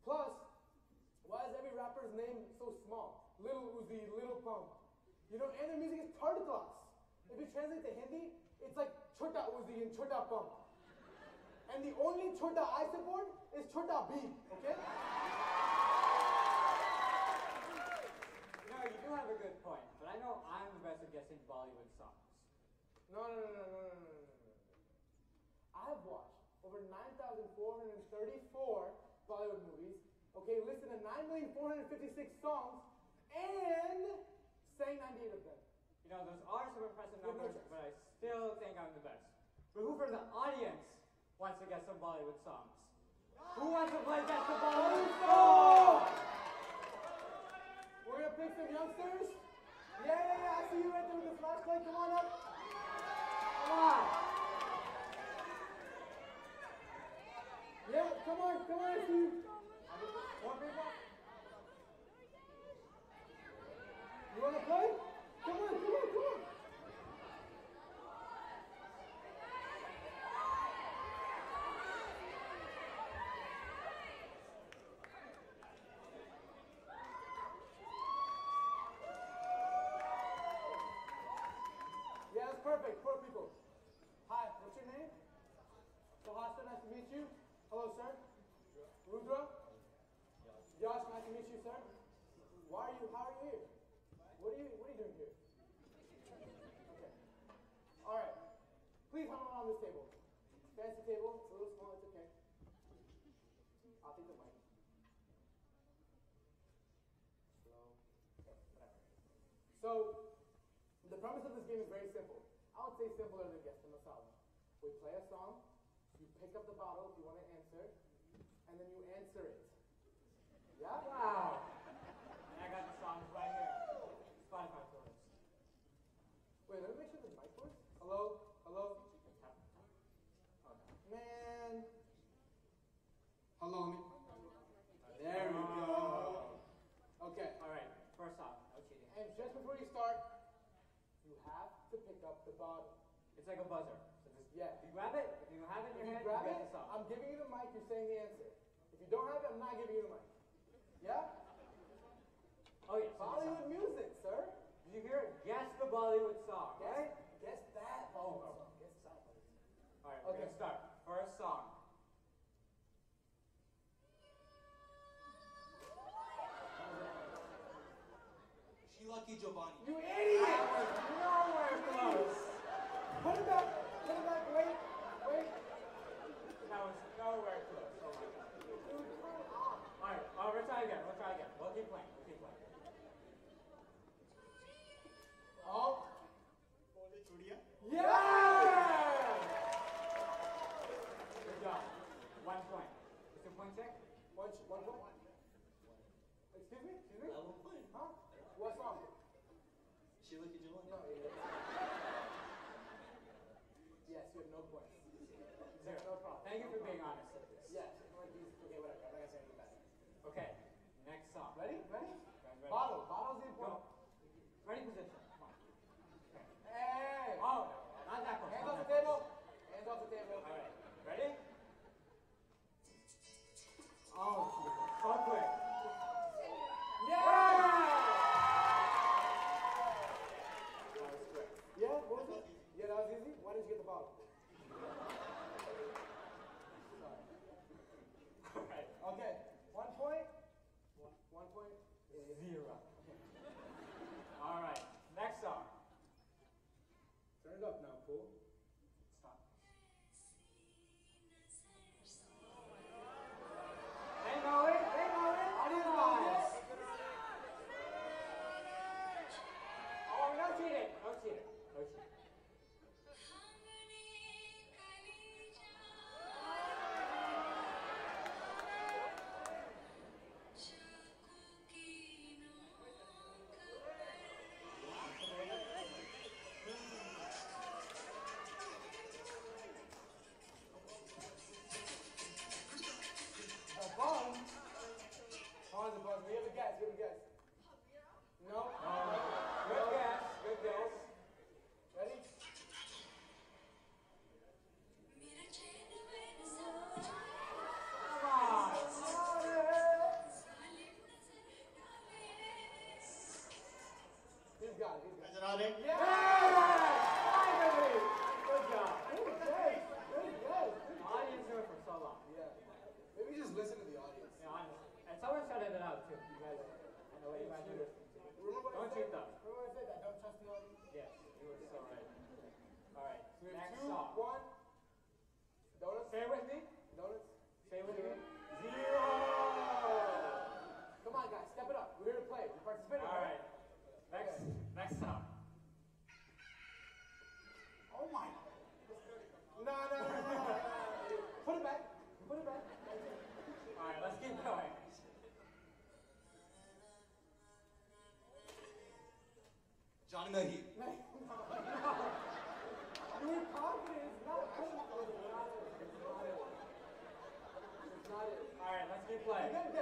Plus, why is every rapper's name so small? Little Uzi, Little Pump. You know, and their music is tartaglas. If you translate to Hindi, it's like Chota Uzi and Chota Pump. And the only chota I support is chota B, okay? No, you do have a good point, but I know I'm the best at guessing Bollywood songs. No, no, no, no, no, no, no, no. I've watched over 9,434 Bollywood movies, okay, listened to 9,456 songs, and sang 98 of them. You know, those are some impressive numbers, but I still think I'm the best. But who from the audience wants to guess some Bollywood songs? Who wants to play Guess the Bollywood song? We're gonna pick some youngsters. Yeah, yeah, yeah. I see you right there with the flashlight. Come on up. Come on. Yeah, come on, come on, I see you. More people? You wanna play? Come on, come on, come on. Yeah, that's perfect. Four people. Hi, what's your name? Sahasra, nice to meet you. Hello, sir. Rudra? Yash, nice to meet you, sir. Why are you, how are you here? What are you, what are you doing here? Okay. All right. Please hang around this table. Fancy table. It's a little small. It's okay. I'll take the mic. Slow. Okay, whatever. So, the premise of this game is very simple. I would say simpler than Guess the Masala. We play a song, you pick up the bottle if you want to answer, and then you answer it. Yeah? Wow. And I got the songs right here. Spotify playlist. Wait, let me make sure the mic works. Hello? Hello? Oh, no. Man. Hello, let me. There we go. Okay. All right, first song. No cheating. And just before you start, you have to pick up the bottle. It's like a buzzer. So just, Yeah. if you grab it, if you have it in If your you hand, grab you it, get. I'm giving you the mic, you're saying the answer. If you don't have it, I'm not giving you the mic. Yeah? Oh, yeah. so. Bollywood music, sir. Did you hear it? Guess the Bollywood song, Guess, right? guess that Bollywood oh. song. Guess that Bollywood song. All right, we're Okay. gonna start. First song. She lucky Giovanni. You idiot! Strong नहीं Your confidence is not good. It's not it. All right, let's get playing.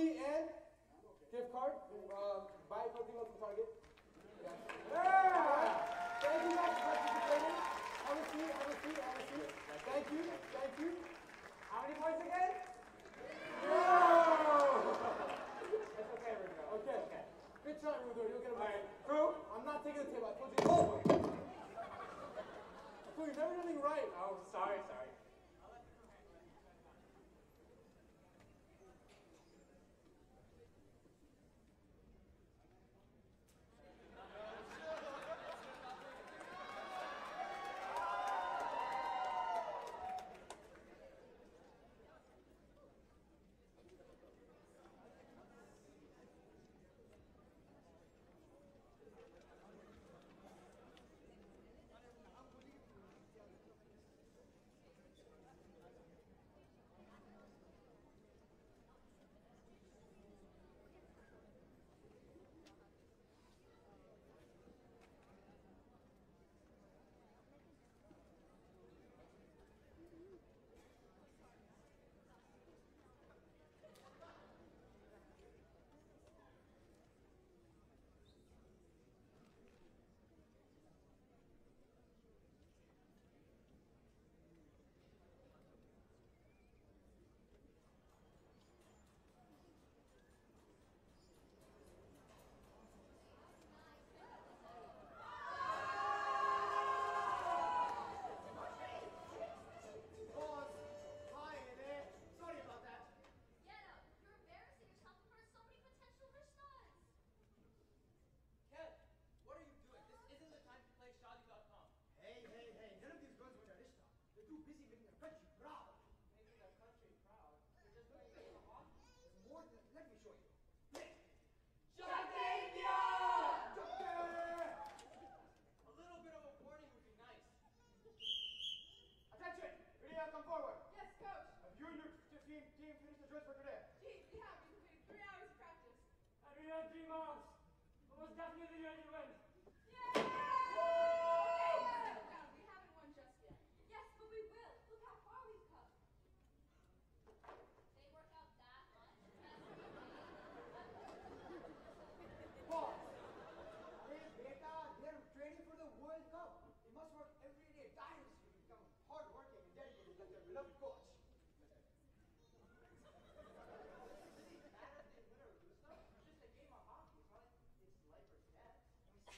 the end, we had three miles. Almost definitely ready to win. Okay, settle down. We haven't won just yet. Yes, but we will. Look how far we've come. They work out that much? Boss, hey, beta, they're training for the World Cup. They must work every day tirelessly to become hardworking and dedicated like their beloved coach.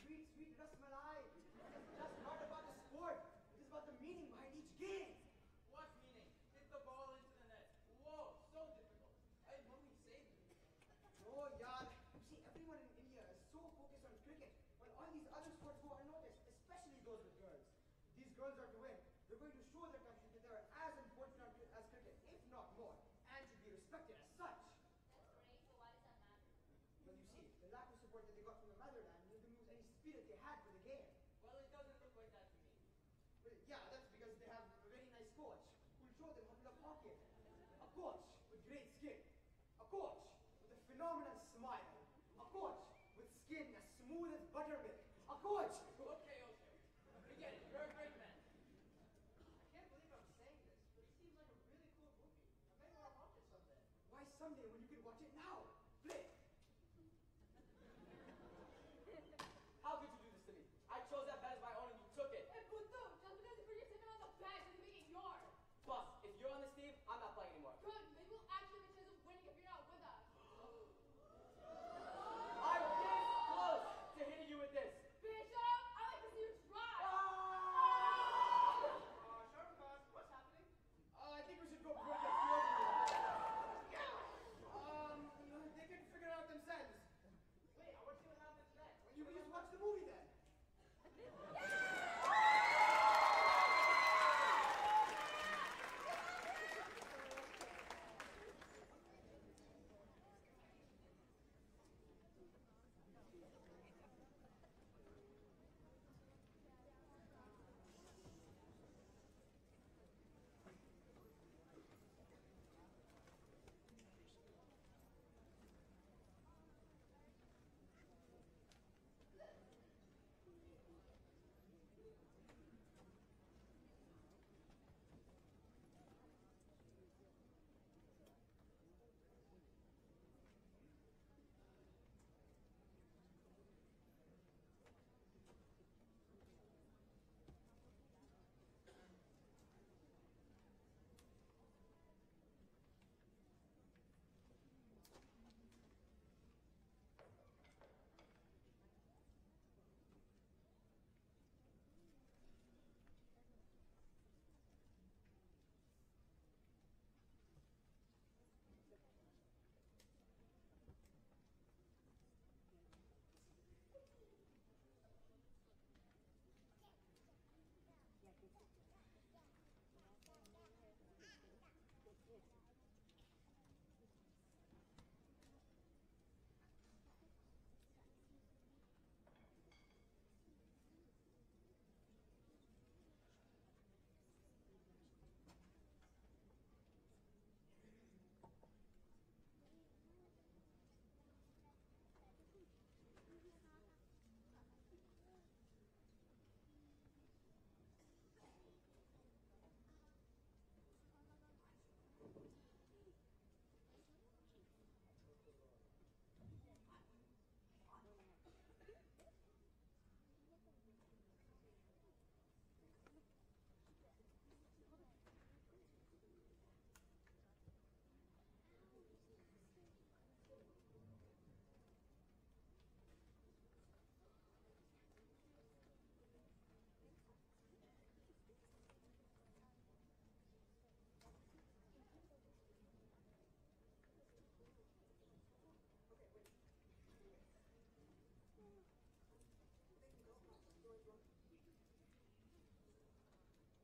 Sweet, sweet Rasmalai. It's just not about the sport. It is about the meaning behind each game. What meaning? Hit the ball into the net. Whoa, so difficult. Hey, mommy, save me. Oh, yaar. You see, everyone in India is so focused on cricket, while all these other sports go unnoticed, especially those with girls. These girls are to win. They're going to show their country that they are as important as cricket, if not more, and should be respected as such. That's great, but why does that matter? But you see, the lack of support that they got from the motherland lose any spirit they had for the game. Well, it doesn't look like that to me. Well, yeah, that's because they have a very nice coach who will show them how to love hockey. A coach with great skin. A coach with a phenomenal smile. A coach with skin as smooth as buttermilk. A coach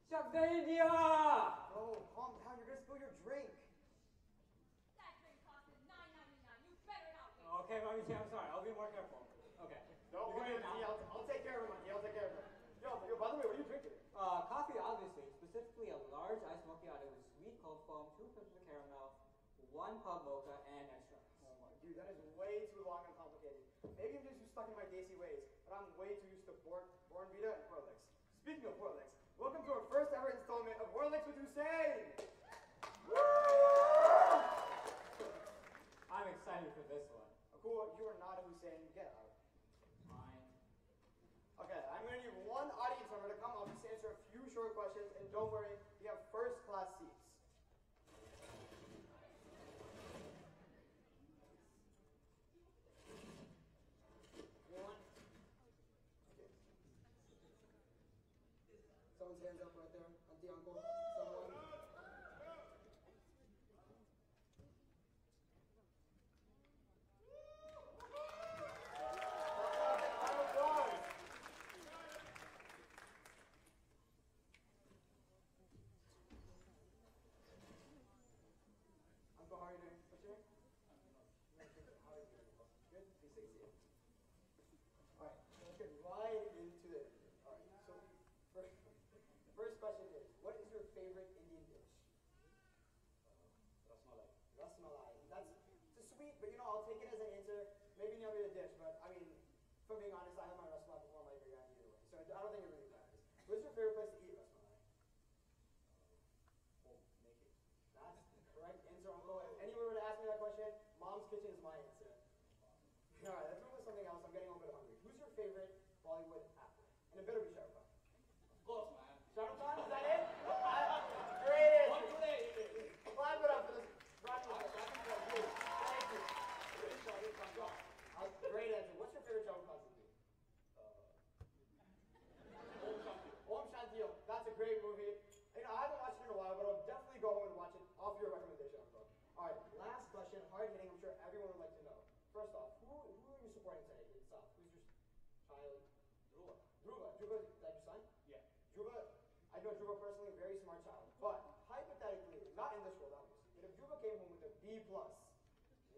Shut! Oh, calm down. You're gonna spill your drink. That drink cost nine ninety nine. You better not. Okay, mommy, I'm sorry. I'll be more careful. Okay. Don't worry, I'll, I'll take care of it, Auntie. I'll take care of it. Yo, yo, by the way, what are you drinking? Uh, coffee, obviously. Specifically, a large iced macchiato with sweet cold foam, two cups of caramel, one pub mocha, and extra. Oh my, dude, that is way too long and complicated. Maybe I'm just stuck in my desi ways, but I'm way too used to Born, Bournvita and Horlicks. Speaking of Horlicks, Crusade! I'm excited for this one. You are not a Hussein. Get out. Fine. Okay, I'm going to need one audience member to come up and answer a few short questions, and don't worry,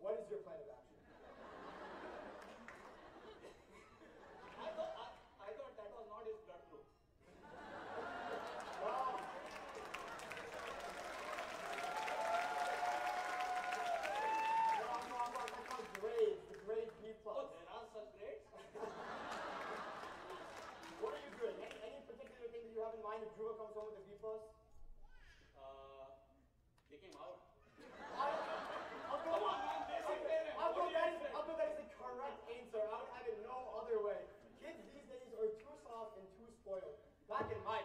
What is your plan of action? Back in my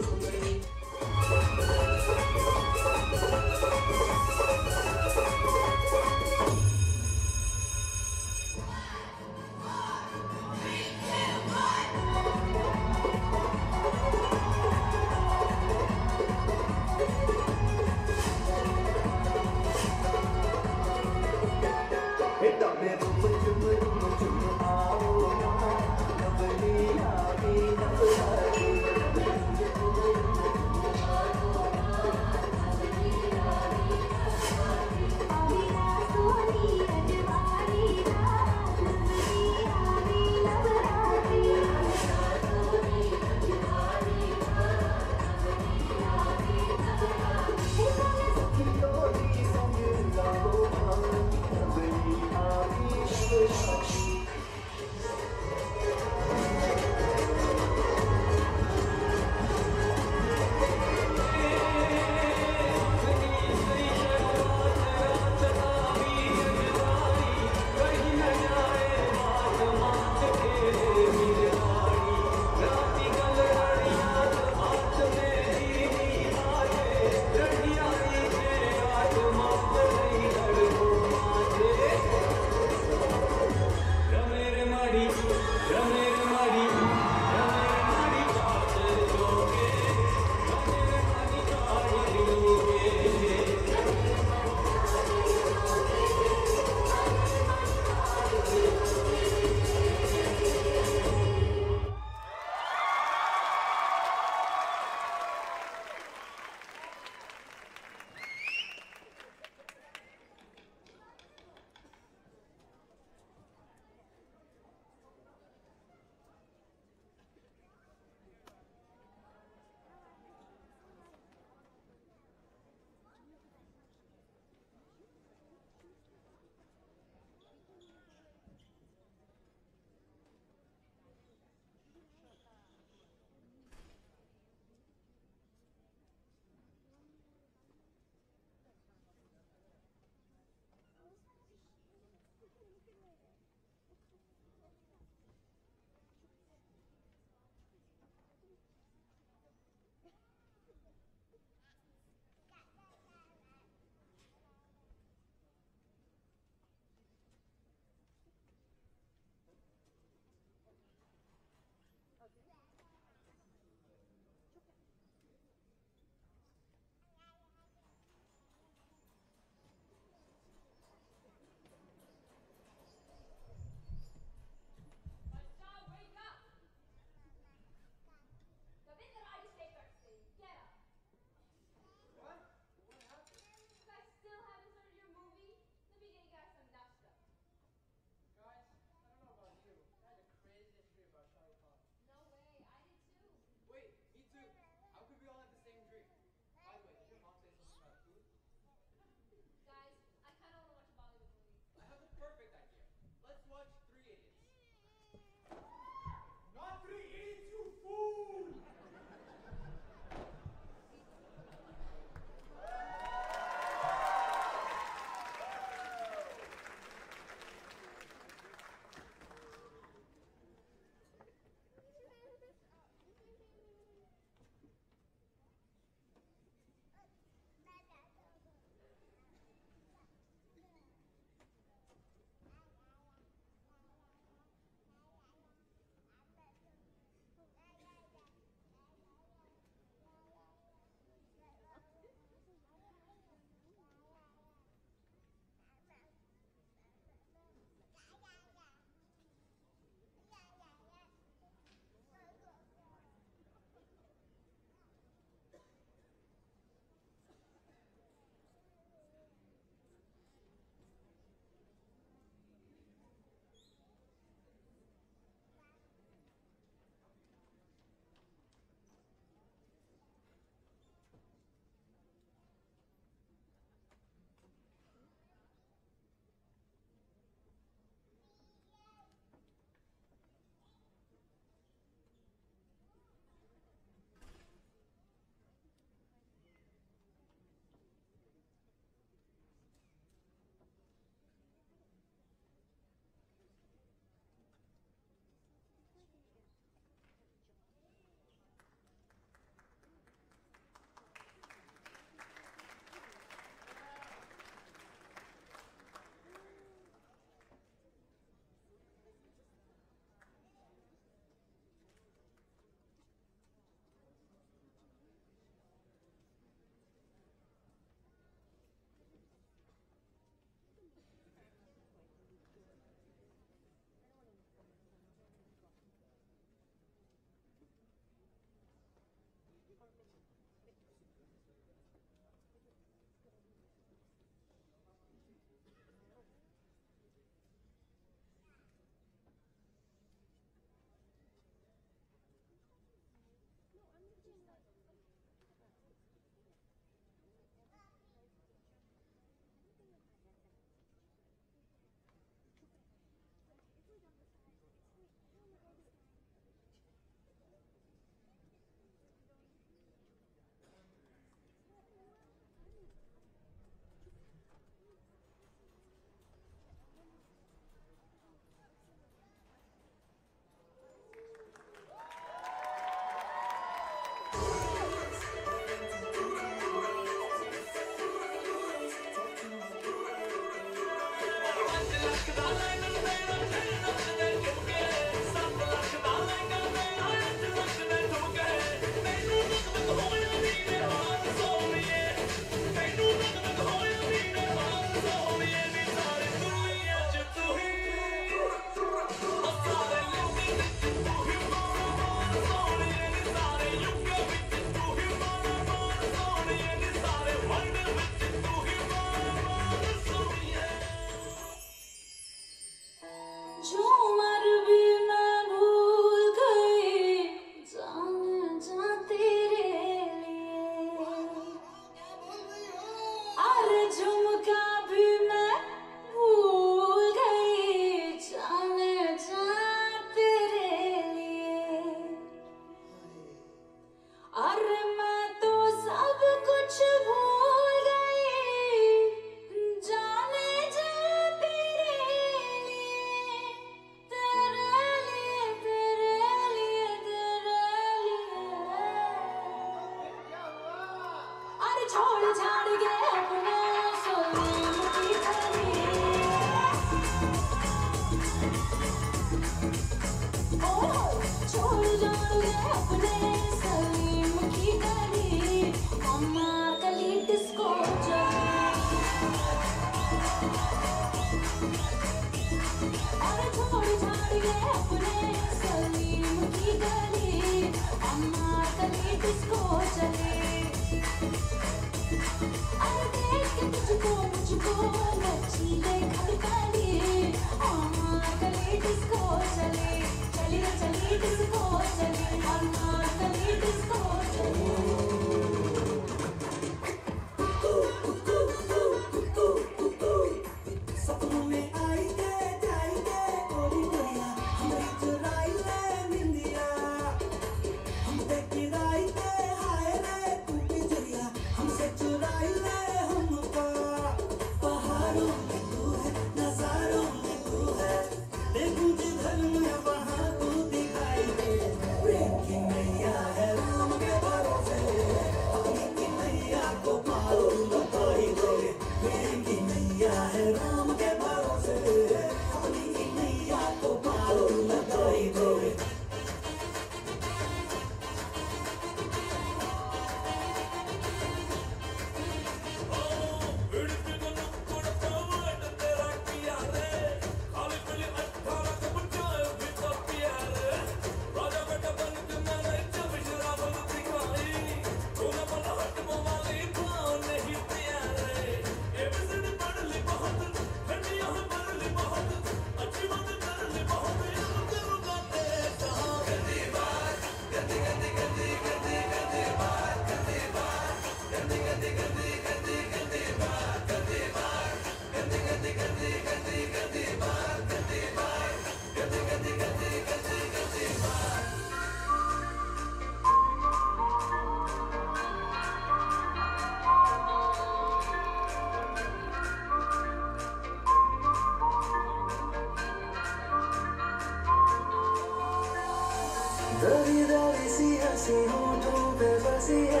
हँसी है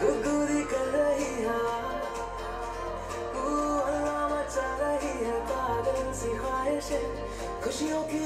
गुदगुदी कर रही है। मचा रही है पागल सी ख्वाहिशें खुशियों की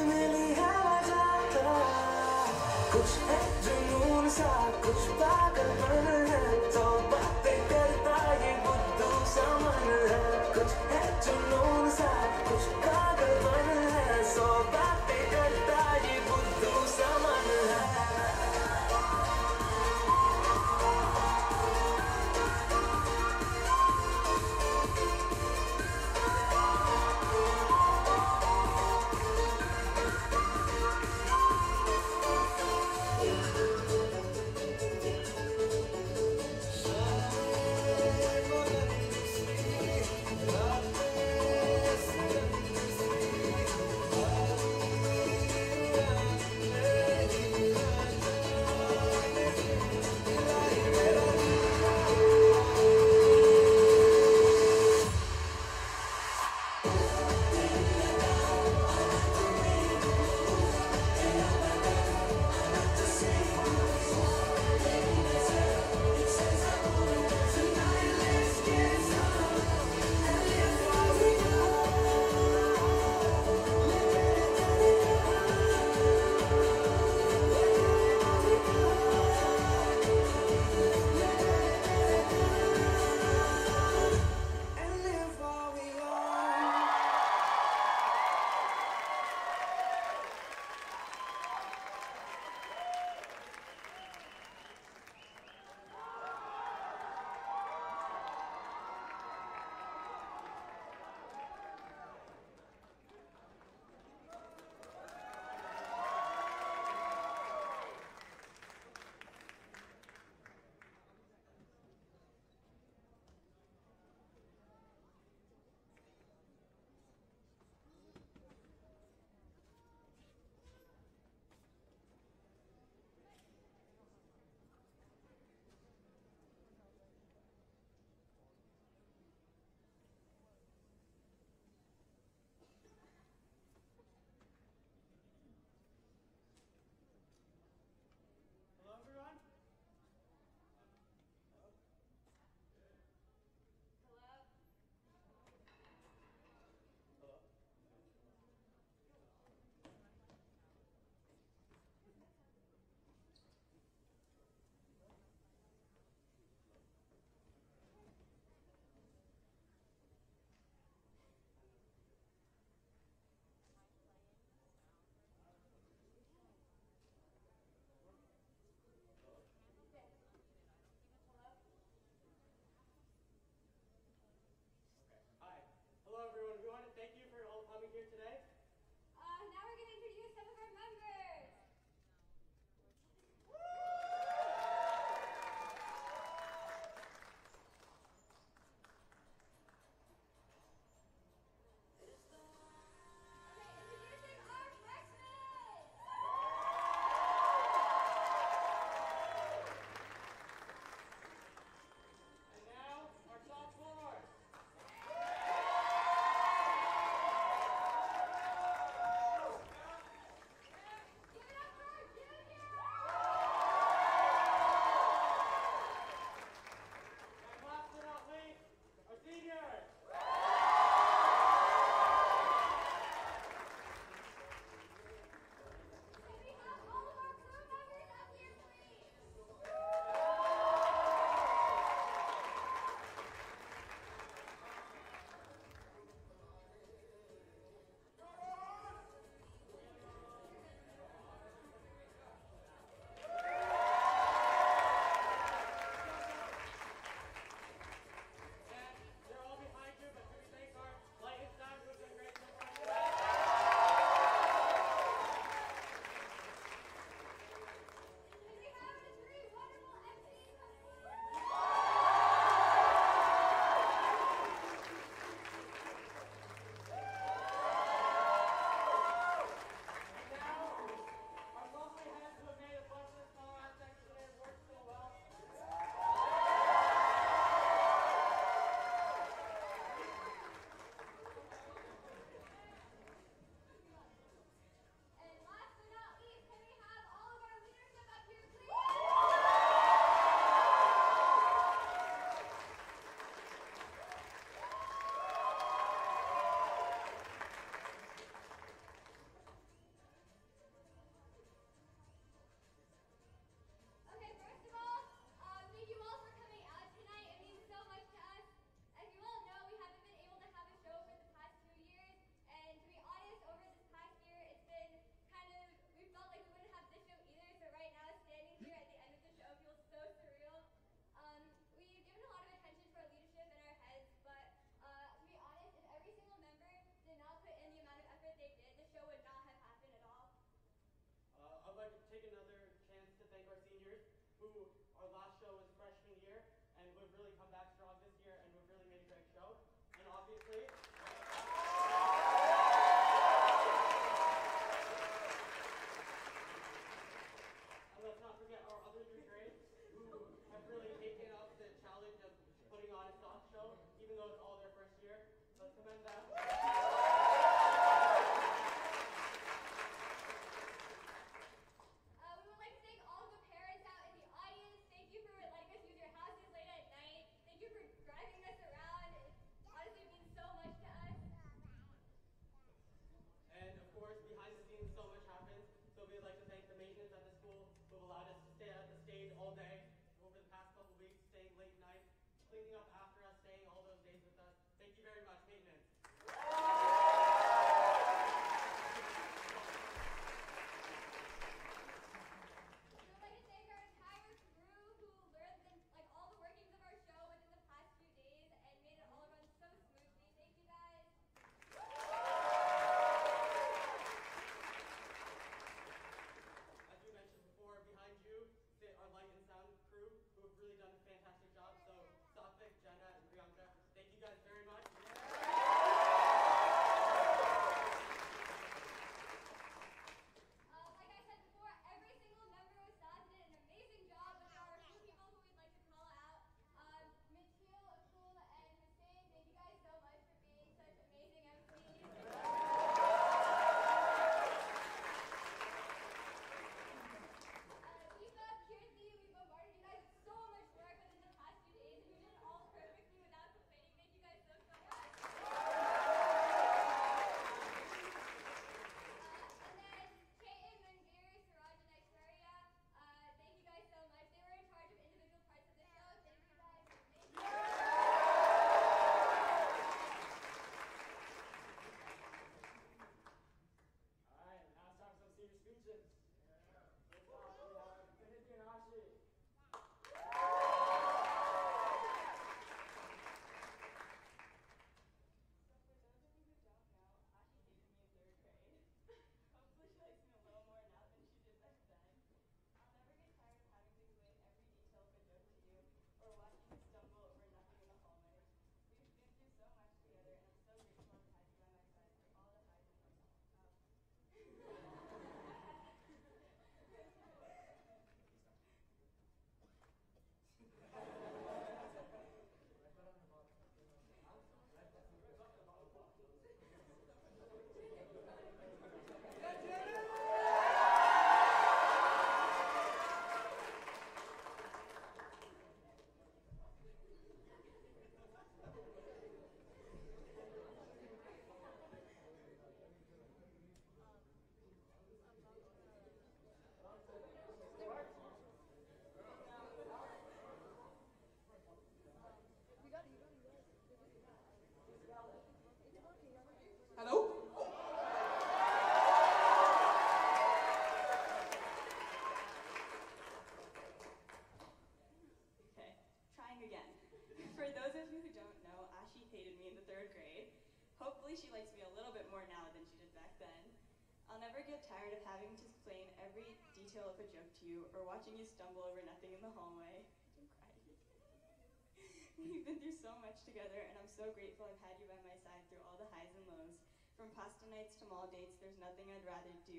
tell up a joke to you or watching you stumble over nothing in the hallway. (laughs) We've been through so much together, and I'm so grateful I've had you by my side through all the highs and lows. From pasta nights to mall dates, there's nothing I'd rather do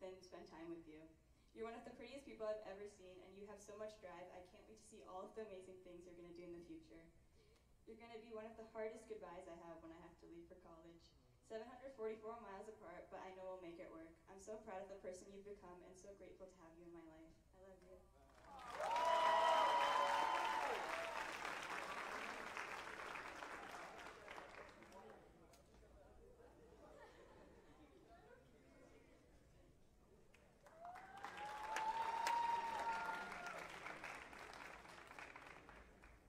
than spend time with you. You're one of the prettiest people I've ever seen, and you have so much drive. I can't wait to see all of the amazing things you're going to do in the future. You're going to be one of the hardest goodbyes I have when I have to leave for college. 744 miles apart, but I know we'll make it work. I'm so proud of the person you've become and so grateful to have you in my life. I love you.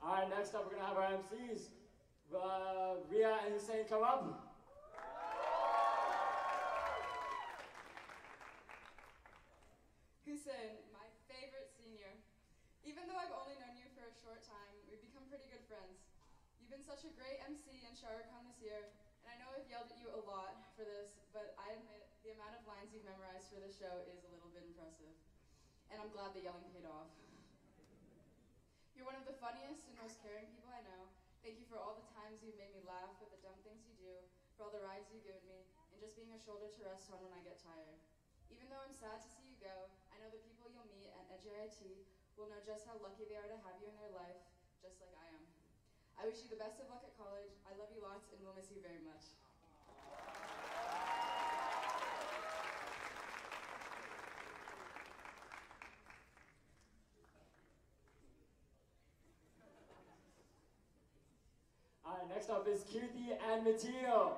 All right, next up we're gonna have our MCs. Uh, Ria and Hussein come up. friends. You've been such a great MC in ShowerCon this year, and I know I've yelled at you a lot for this, but I admit the amount of lines you've memorized for the show is a little bit impressive. And I'm glad the yelling paid off. You're one of the funniest and most caring people I know. Thank you for all the times you've made me laugh, for the dumb things you do, for all the rides you've given me, and just being a shoulder to rest on when I get tired. Even though I'm sad to see you go, I know the people you'll meet at NJIT will know just how lucky they are to have you in their life I wish you the best of luck at college. I love you lots and will miss you very much. Alright, next up is Kirti and Mateo.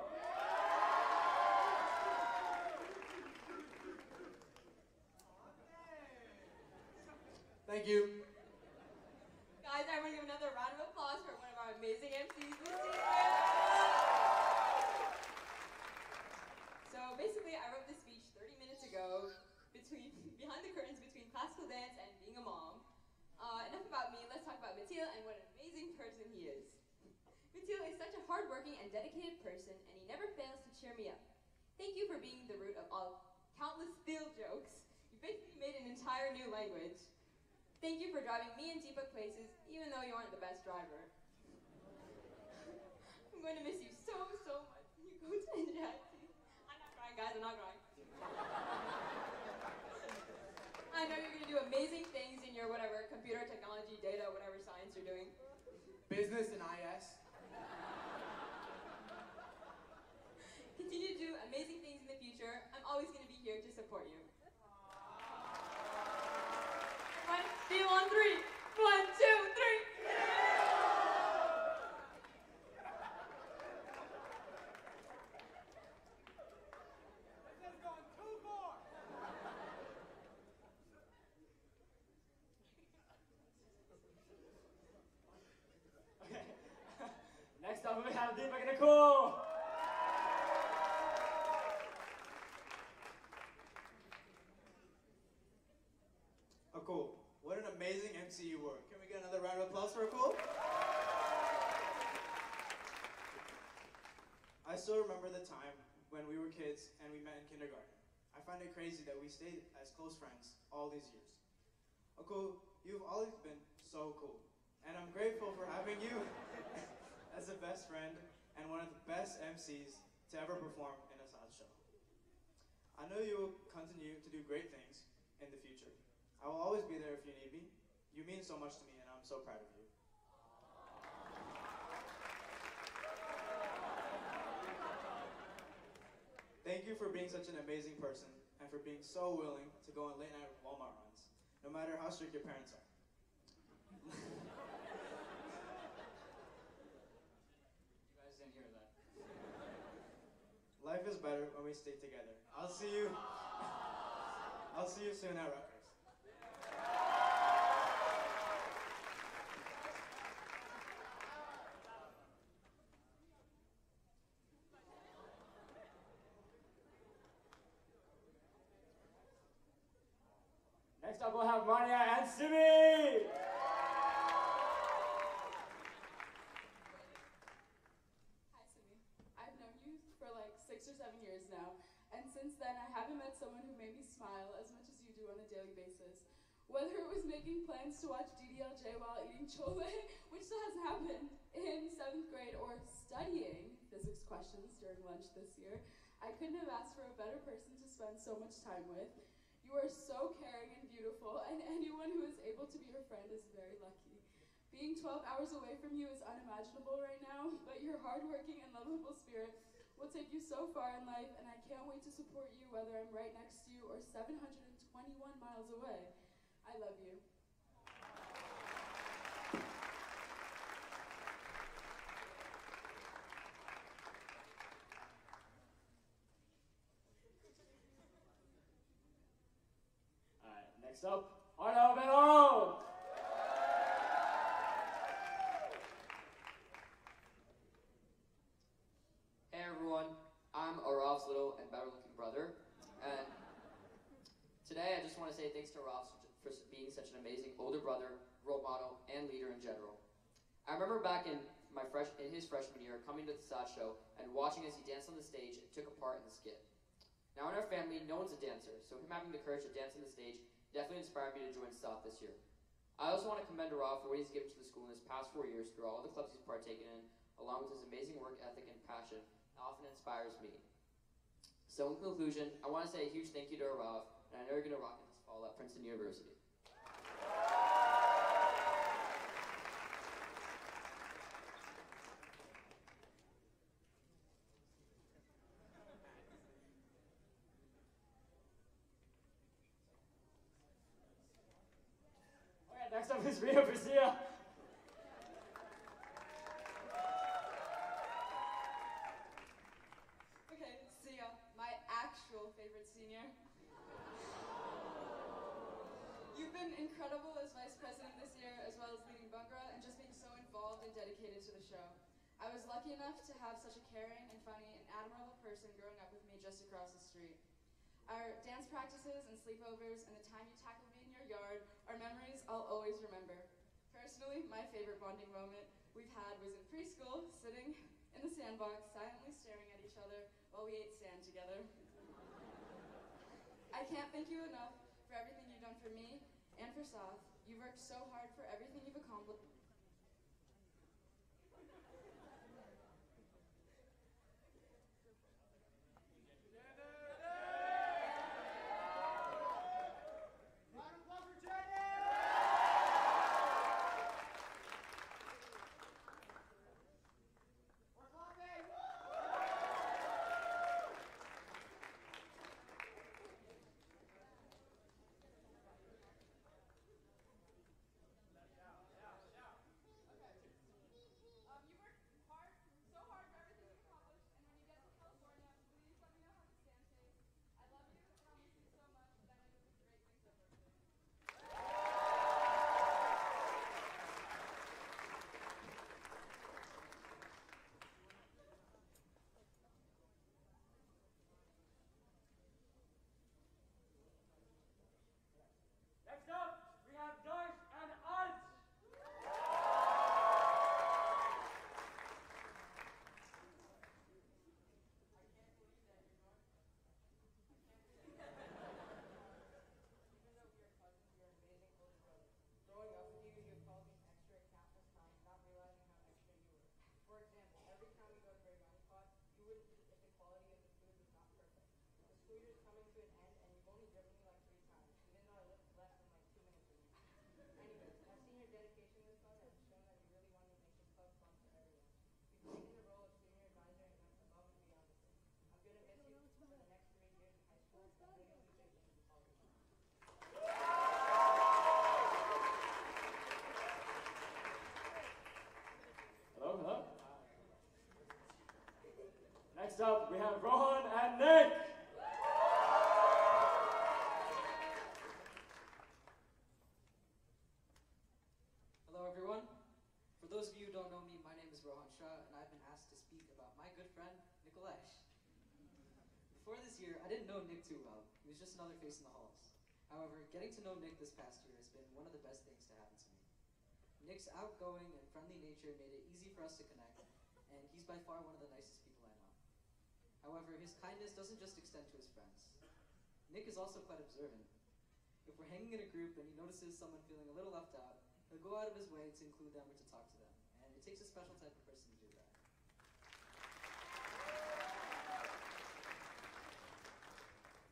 Thank you. Guys, I want to give another round of applause for one of our amazing MCs this season. So basically, I wrote this speech 30 minutes ago between behind the curtains between classical dance and being a mom. Uh, enough about me. Let's talk about Matil and what an amazing person he is. Matil is such a hardworking and dedicated person, and he never fails to cheer me up. Thank you for being the root of all countless still jokes. You basically made an entire new language. Thank you for driving me and Deepak places, even though you aren't the best driver. (laughs) I'm going to miss you so, so much when you go to NJIT. I'm not crying, guys, I'm not crying. I know you're going to do amazing things in your whatever, computer technology, data, whatever science you're doing. Business and IS. Continue to amazing things in the future. I'm always going to be here to support you. One, on three. One, two, three. Okay. Next up we have Deepak and Nicole. Akul, what an amazing MC you were. Can we get another round of applause for Akul? I still remember the time when we were kids and we met in kindergarten. I find it crazy that we stayed as close friends all these years. Oh, Akul, you've always been so cool. And I'm grateful for having you (laughs) as a best friend and one of the best MCs to ever perform in a Sad show. I know you will continue to do great things in the future. I will always be there if you need me. You mean so much to me, and I'm so proud of you. Thank you for being such an amazing person and for being so willing to go on late night Walmart runs, no matter how strict your parents are. You guys didn't hear that. Life is better when we stick together. I'll see you. I'll see you soon at Rutgers. Next up we'll have Mania and Simi. Hi, Simi. I've known you for like six or seven years now, and since then I haven't met someone who made me smile as much as you do on a daily basis. Whether it was making plans to watch DDLJ while eating chole, (laughs) which still hasn't happened, in seventh grade, or studying physics questions during lunch this year, I couldn't have asked for a better person to spend so much time with. You are so caring and beautiful, and anyone who is able to be your friend is very lucky. Being 12 hours away from you is unimaginable right now, but your hardworking and lovable spirit will take you so far in life, and I can't wait to support you whether I'm right next to you or 721 miles away. I love you. Alright, next up, Arnav Bello. Hey everyone, I'm Arav's little and better looking brother, and today I just want to say thanks to Arav for being such an amazing older brother, role model, and leader in general. I remember back in my fresh in his freshman year coming to the SAT show and watching as he danced on the stage and took a part in the skit. Now in our family, no one's a dancer, so him having the courage to dance on the stage definitely inspired me to join SAT this year. I also want to commend Arav for what he's given to the school in his past four years through all the clubs he's partaken in, along with his amazing work ethic and passion that often inspires me. So in conclusion, I want to say a huge thank you to Arav, and I know you're going to rock it this fall at Princeton University. Is Rio Garcia. Okay, Sia, my actual favorite senior. You've been incredible as vice president this year, as well as leading Bhangra and just being so involved and dedicated to the show. I was lucky enough to have such a caring and funny and admirable person growing up with me just across the street. Our dance practices and sleepovers and the time you tackled me in your yard are memories I'll always remember. Personally, my favorite bonding moment we've had was in preschool, sitting in the sandbox, silently staring at each other while we ate sand together. I can't thank you enough for everything you've done for me and for South. You've worked so hard for everything you've accomplished. Another face in the halls. However, getting to know Nick this past year has been one of the best things to happen to me. Nick's outgoing and friendly nature made it easy for us to connect, and he's by far one of the nicest people I know. However, his kindness doesn't just extend to his friends. Nick is also quite observant. If we're hanging in a group and he notices someone feeling a little left out, he'll go out of his way to include them or to talk to them. And it takes a special type of person to do that.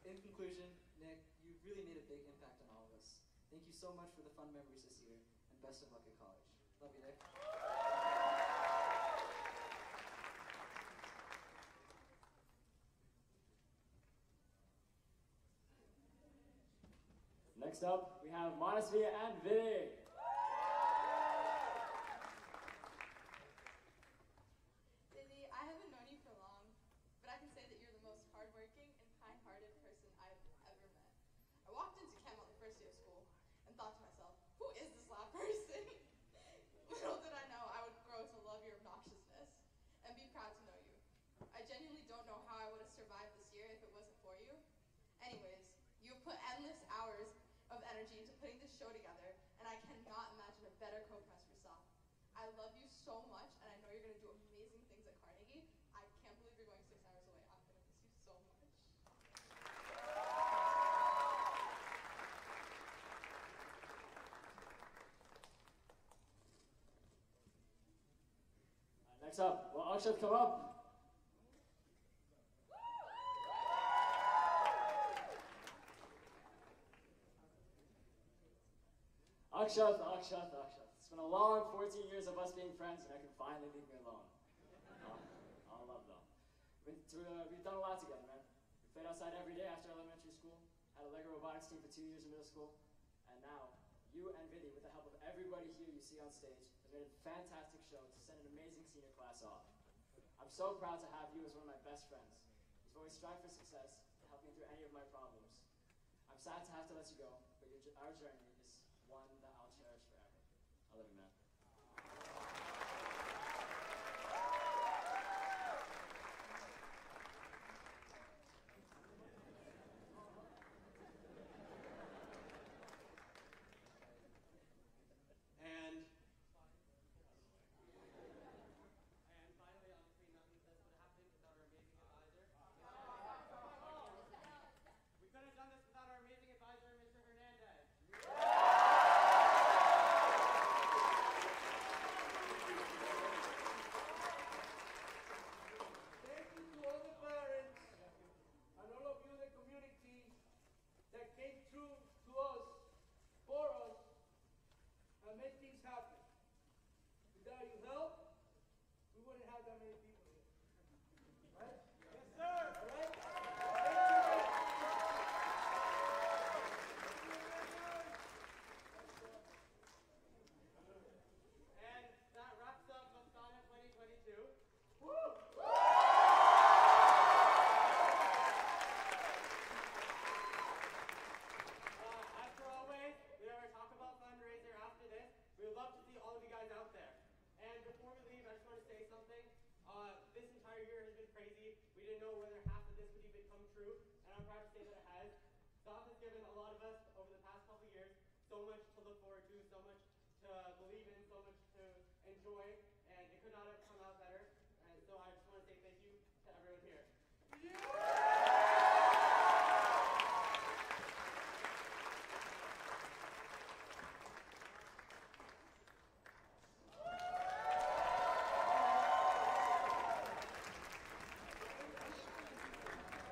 In conclusion, Nick, you've really made a big impact on all of us. Thank you so much for the fun memories this year, and best of luck at college. Love you, Nick. Next up, we have Manasvi and Vinny. Lily, I haven't known you for long, but I can say that you're the most hardworking and kind-hearted person I've ever met. I walked into Chem on the first day of school thought to myself, who is this loud (laughs) person? Little did I know I would grow to love your obnoxiousness and be proud to know you. I genuinely don't know how I would have survived this year if it wasn't for you. Anyways, you have put endless hours of energy into putting this show together, and I cannot imagine a better co-press for. I love you so much, and I know you're gonna do amazing things at Carnegie. I can't believe you're going six hours away. I'm gonna miss you so much. Next up, will Akshat come up? Akshat, Akshat, Akshat. It's been a long 14 years of us being friends, and I can finally leave me alone. All love. We've, to, uh, we've done a lot together, man. We played outside every day after elementary school, had a Lego robotics team for two years in middle school, and now you and Vinny, with the help of everybody here you see on stage, has made a fantastic show to send an amazing senior class off. I'm so proud to have you as one of my best friends. You've always strived for success and helped me through any of my problems. I'm sad to have to let you go, but your, our journey